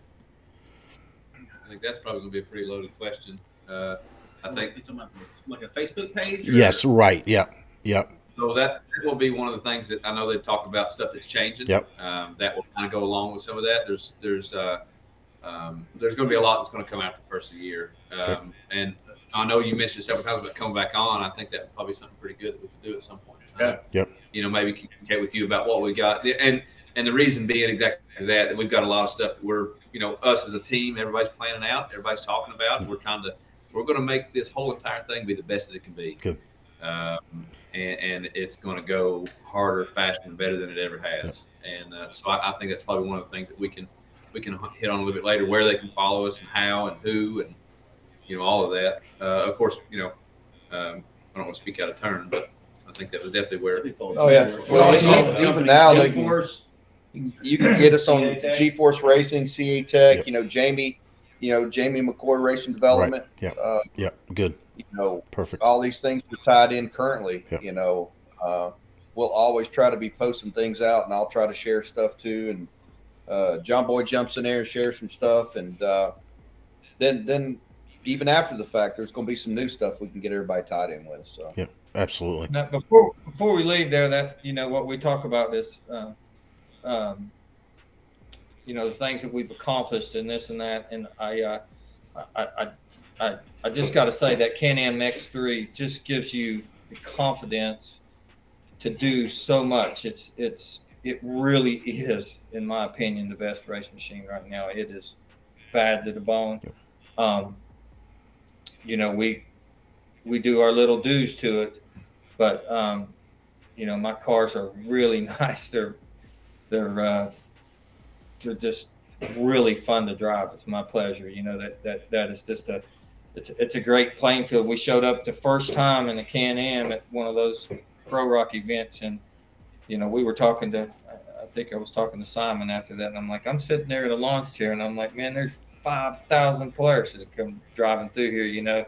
I think that's probably going to be a pretty loaded question. Uh, I think You talking about like a Facebook page. or- Yes, right. Yep. Yep. so. That, that will be one of the things that I know they talk about stuff that's changing. Yep. Um, that will kind of go along with some of that. There's there's uh, um, there's going to be a lot that's going to come out for the first of the year. Um, and I know you mentioned several times about coming back on. I think that would probably be something pretty good that we could do at some point. in time. Yep. You know, maybe communicate with you about what we got, and and the reason being exactly that that we've got a lot of stuff that we're you know us as a team, everybody's planning out, everybody's talking about. We're trying to we're going to make this whole entire thing be the best that it can be. Good. Um, and, and it's going to go harder, faster, and better than it ever has. And uh, so I, I think that's probably one of the things that we can we can hit on a little bit later, where they can follow us and how and who and you know all of that. Uh, of course, you know um, I don't want to speak out of turn, but I think that was definitely where. Oh, yeah. Well, even- even now they can- You can get us on CA G Force Racing, CA Tech, Yep. you know, Jamie, you know, Jamie McCoy Racing Development. Yeah, Uh, Yep. Good. you know, Perfect. all these things are tied in currently. Yep. You know, uh, we'll always try to be posting things out, and I'll try to share stuff too. And uh, John Boy jumps in there and shares some stuff, and uh, then then even after the fact, there's going to be some new stuff we can get everybody tied in with. So Yeah. Absolutely. Now, before before we leave there, that you know what we talk about is, uh, um, you know, the things that we've accomplished and this and that, and I, uh, I, I, I, I just got to say that Can-Am X3 just gives you the confidence to do so much. It's it's it really is, in my opinion, the best race machine right now. It is bad to the bone. Um, you know, we we do our little dues to it, but um, you know, my cars are really nice. They're they're uh, just really fun to drive. It's my pleasure. You know that that that is just a it's it's a great playing field. We showed up the first time in the Can Am at one of those Pro Rock events, and you know we were talking to I- think I was talking to Simon after that, and I'm like I'm sitting there in a launch chair, and I'm like, man, there's five thousand players that come driving through here, you know,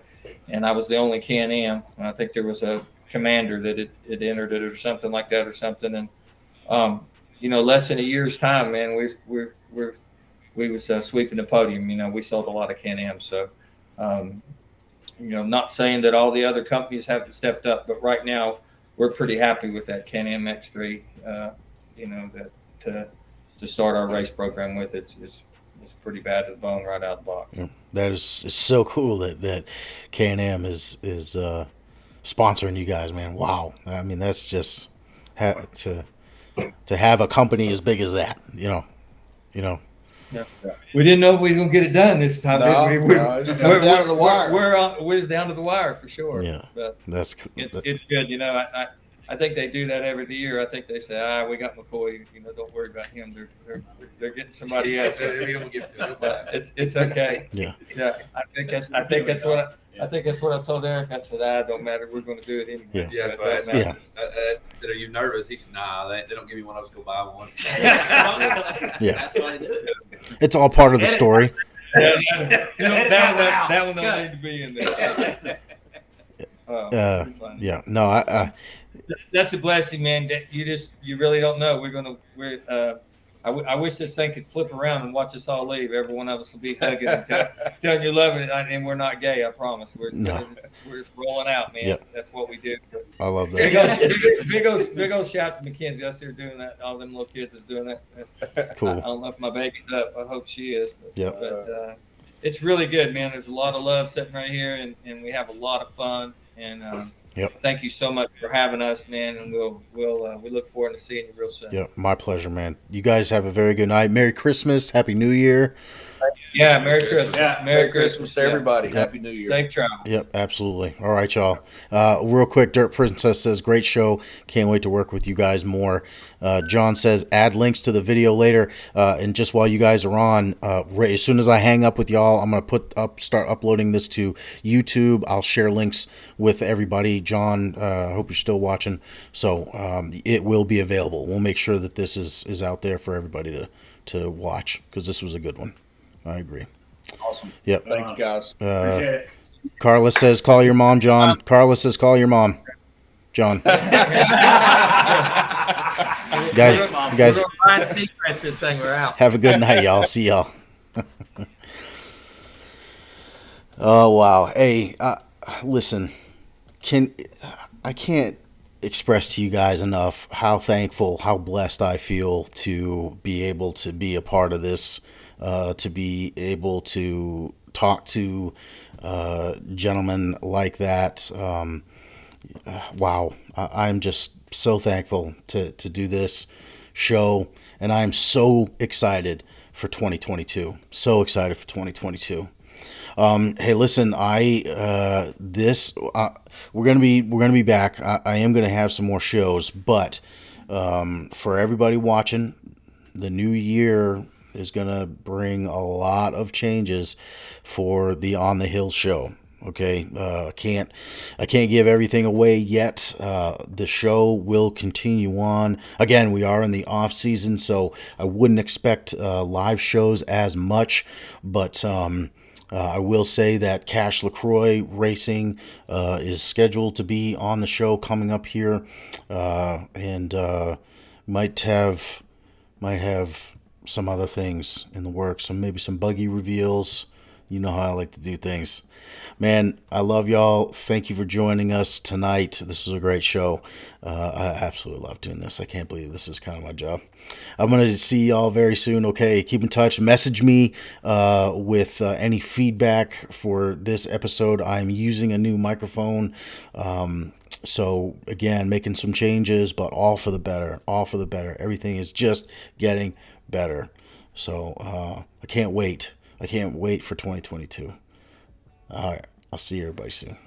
and I was the only Can Am, and I think there was a commander that it, it entered it or something like that or something, and um, you know, less than a year's time, man, we we we we was uh, sweeping the podium. You know, we sold a lot of Can Am, so um, you know, not saying that all the other companies haven't stepped up, but right now we're pretty happy with that Can-Am X3. Uh, you know that to to start our race program with it's it's it's pretty bad to the bone right out of the box. That is it's so cool that that Can Am is is uh, sponsoring you guys, man. Wow, I mean that's just ha- to to have a company as big as that, you know, you know. Yeah. We didn't know if we were gonna get it done this time. No, did we? no, it's come down to the wire. We're, we're, on, we're down to the wire for sure. Yeah. But That's it's, it's good. You know, I, I I think they do that every year. I think they say, ah, we got McCoy. You know, don't worry about him. They're they're, they're getting somebody else. We don't give it. But it's it's okay. Yeah. Yeah. I think that's I think that's what I, I think that's what I told Eric. I said, ah, don't matter. We're going to do it anyway. Yeah. Yeah, that's So what I it asked doesn't I asked, Are you nervous? He said, Nah, they, they don't give me one. I'll just go buy one. Yeah. That's what I do. It's all part of the story. Yeah, that, you know, that, that one, out. that one don't need to be in there. Uh, Uh. Yeah. No, I, I that's a blessing, man. That you just you really don't know. We're gonna we're. Uh, I, w- I wish this thing could flip around and watch us all leave. Every one of us will be hugging and tell, telling you love it, and and we're not gay. I promise. We're No. we're just rolling out, man. Yep. That's what we do. I love Big that. old, big, big old, big old shout to Mackenzie. I see her doing that. All them little kids is doing that. I, I Cool. don't know if my baby's up. I hope she is. But, Yep. but uh, it's really good, man. There's a lot of love sitting right here, and, and we have a lot of fun. And um, Yep. thank you so much for having us, man. And we'll we'll uh, we look forward to seeing you real soon. Yeah, my pleasure, man. You guys have a very good night. Merry Christmas, Happy New Year. Yeah, Merry Christmas. Yeah, Merry Christmas to Yeah. everybody. Yep. Happy New Year. Safe travel. Yep, absolutely. All right, y'all. Uh, real quick, Dirt Princess says, "Great show. Can't wait to work with you guys more." Uh, John says, "Add links to the video later." Uh, and just while you guys are on, uh, right, as soon as I hang up with y'all, I'm gonna put up, start uploading this to YouTube. I'll share links with everybody. John, uh, I hope you're still watching. So um, it will be available. We'll make sure that this is is out there for everybody to to watch because this was a good one. I agree. Awesome. Yep. Thank you guys. Uh, Appreciate it. Carla says, "Call your mom, John." Carla says, "Call your mom, John." guys, guys, We're find secrets this thing. We're out. have a good night, y'all. See y'all. oh wow. Hey, uh, listen. Can I can't express to you guys enough how thankful, how blessed I feel to be able to be a part of this, uh, to be able to talk to uh, gentlemen like that. Um, wow, I, I'm just so thankful to to do this show, and I'm so excited for 2022. So excited for 2022. Um, hey, listen, I uh, this uh, we're gonna be we're gonna be back. I, I am gonna have some more shows, but um, for everybody watching, the new year is gonna bring a lot of changes for the On the Hill show. Okay, uh, can't I can't give everything away yet. Uh, the show will continue on. Again, we are in the off season, so I wouldn't expect uh, live shows as much, but. Um, uh, I will say that Cash LeCroy Racing uh, is scheduled to be on the show coming up here, uh, and uh, might have might have some other things in the works. Some maybe some buggy reveals. You know how I like to do things. Man, I love y'all. Thank you for joining us tonight. This is a great show. Uh, I absolutely love doing this. I can't believe this is kind of my job. I'm going to see y'all very soon. Okay, keep in touch. Message me uh, with uh, any feedback for this episode. I'm using a new microphone. Um, so, again, making some changes, but all for the better. All for the better. Everything is just getting better. So, uh, I can't wait. I can't wait for 2022. All right. I'll see everybody soon.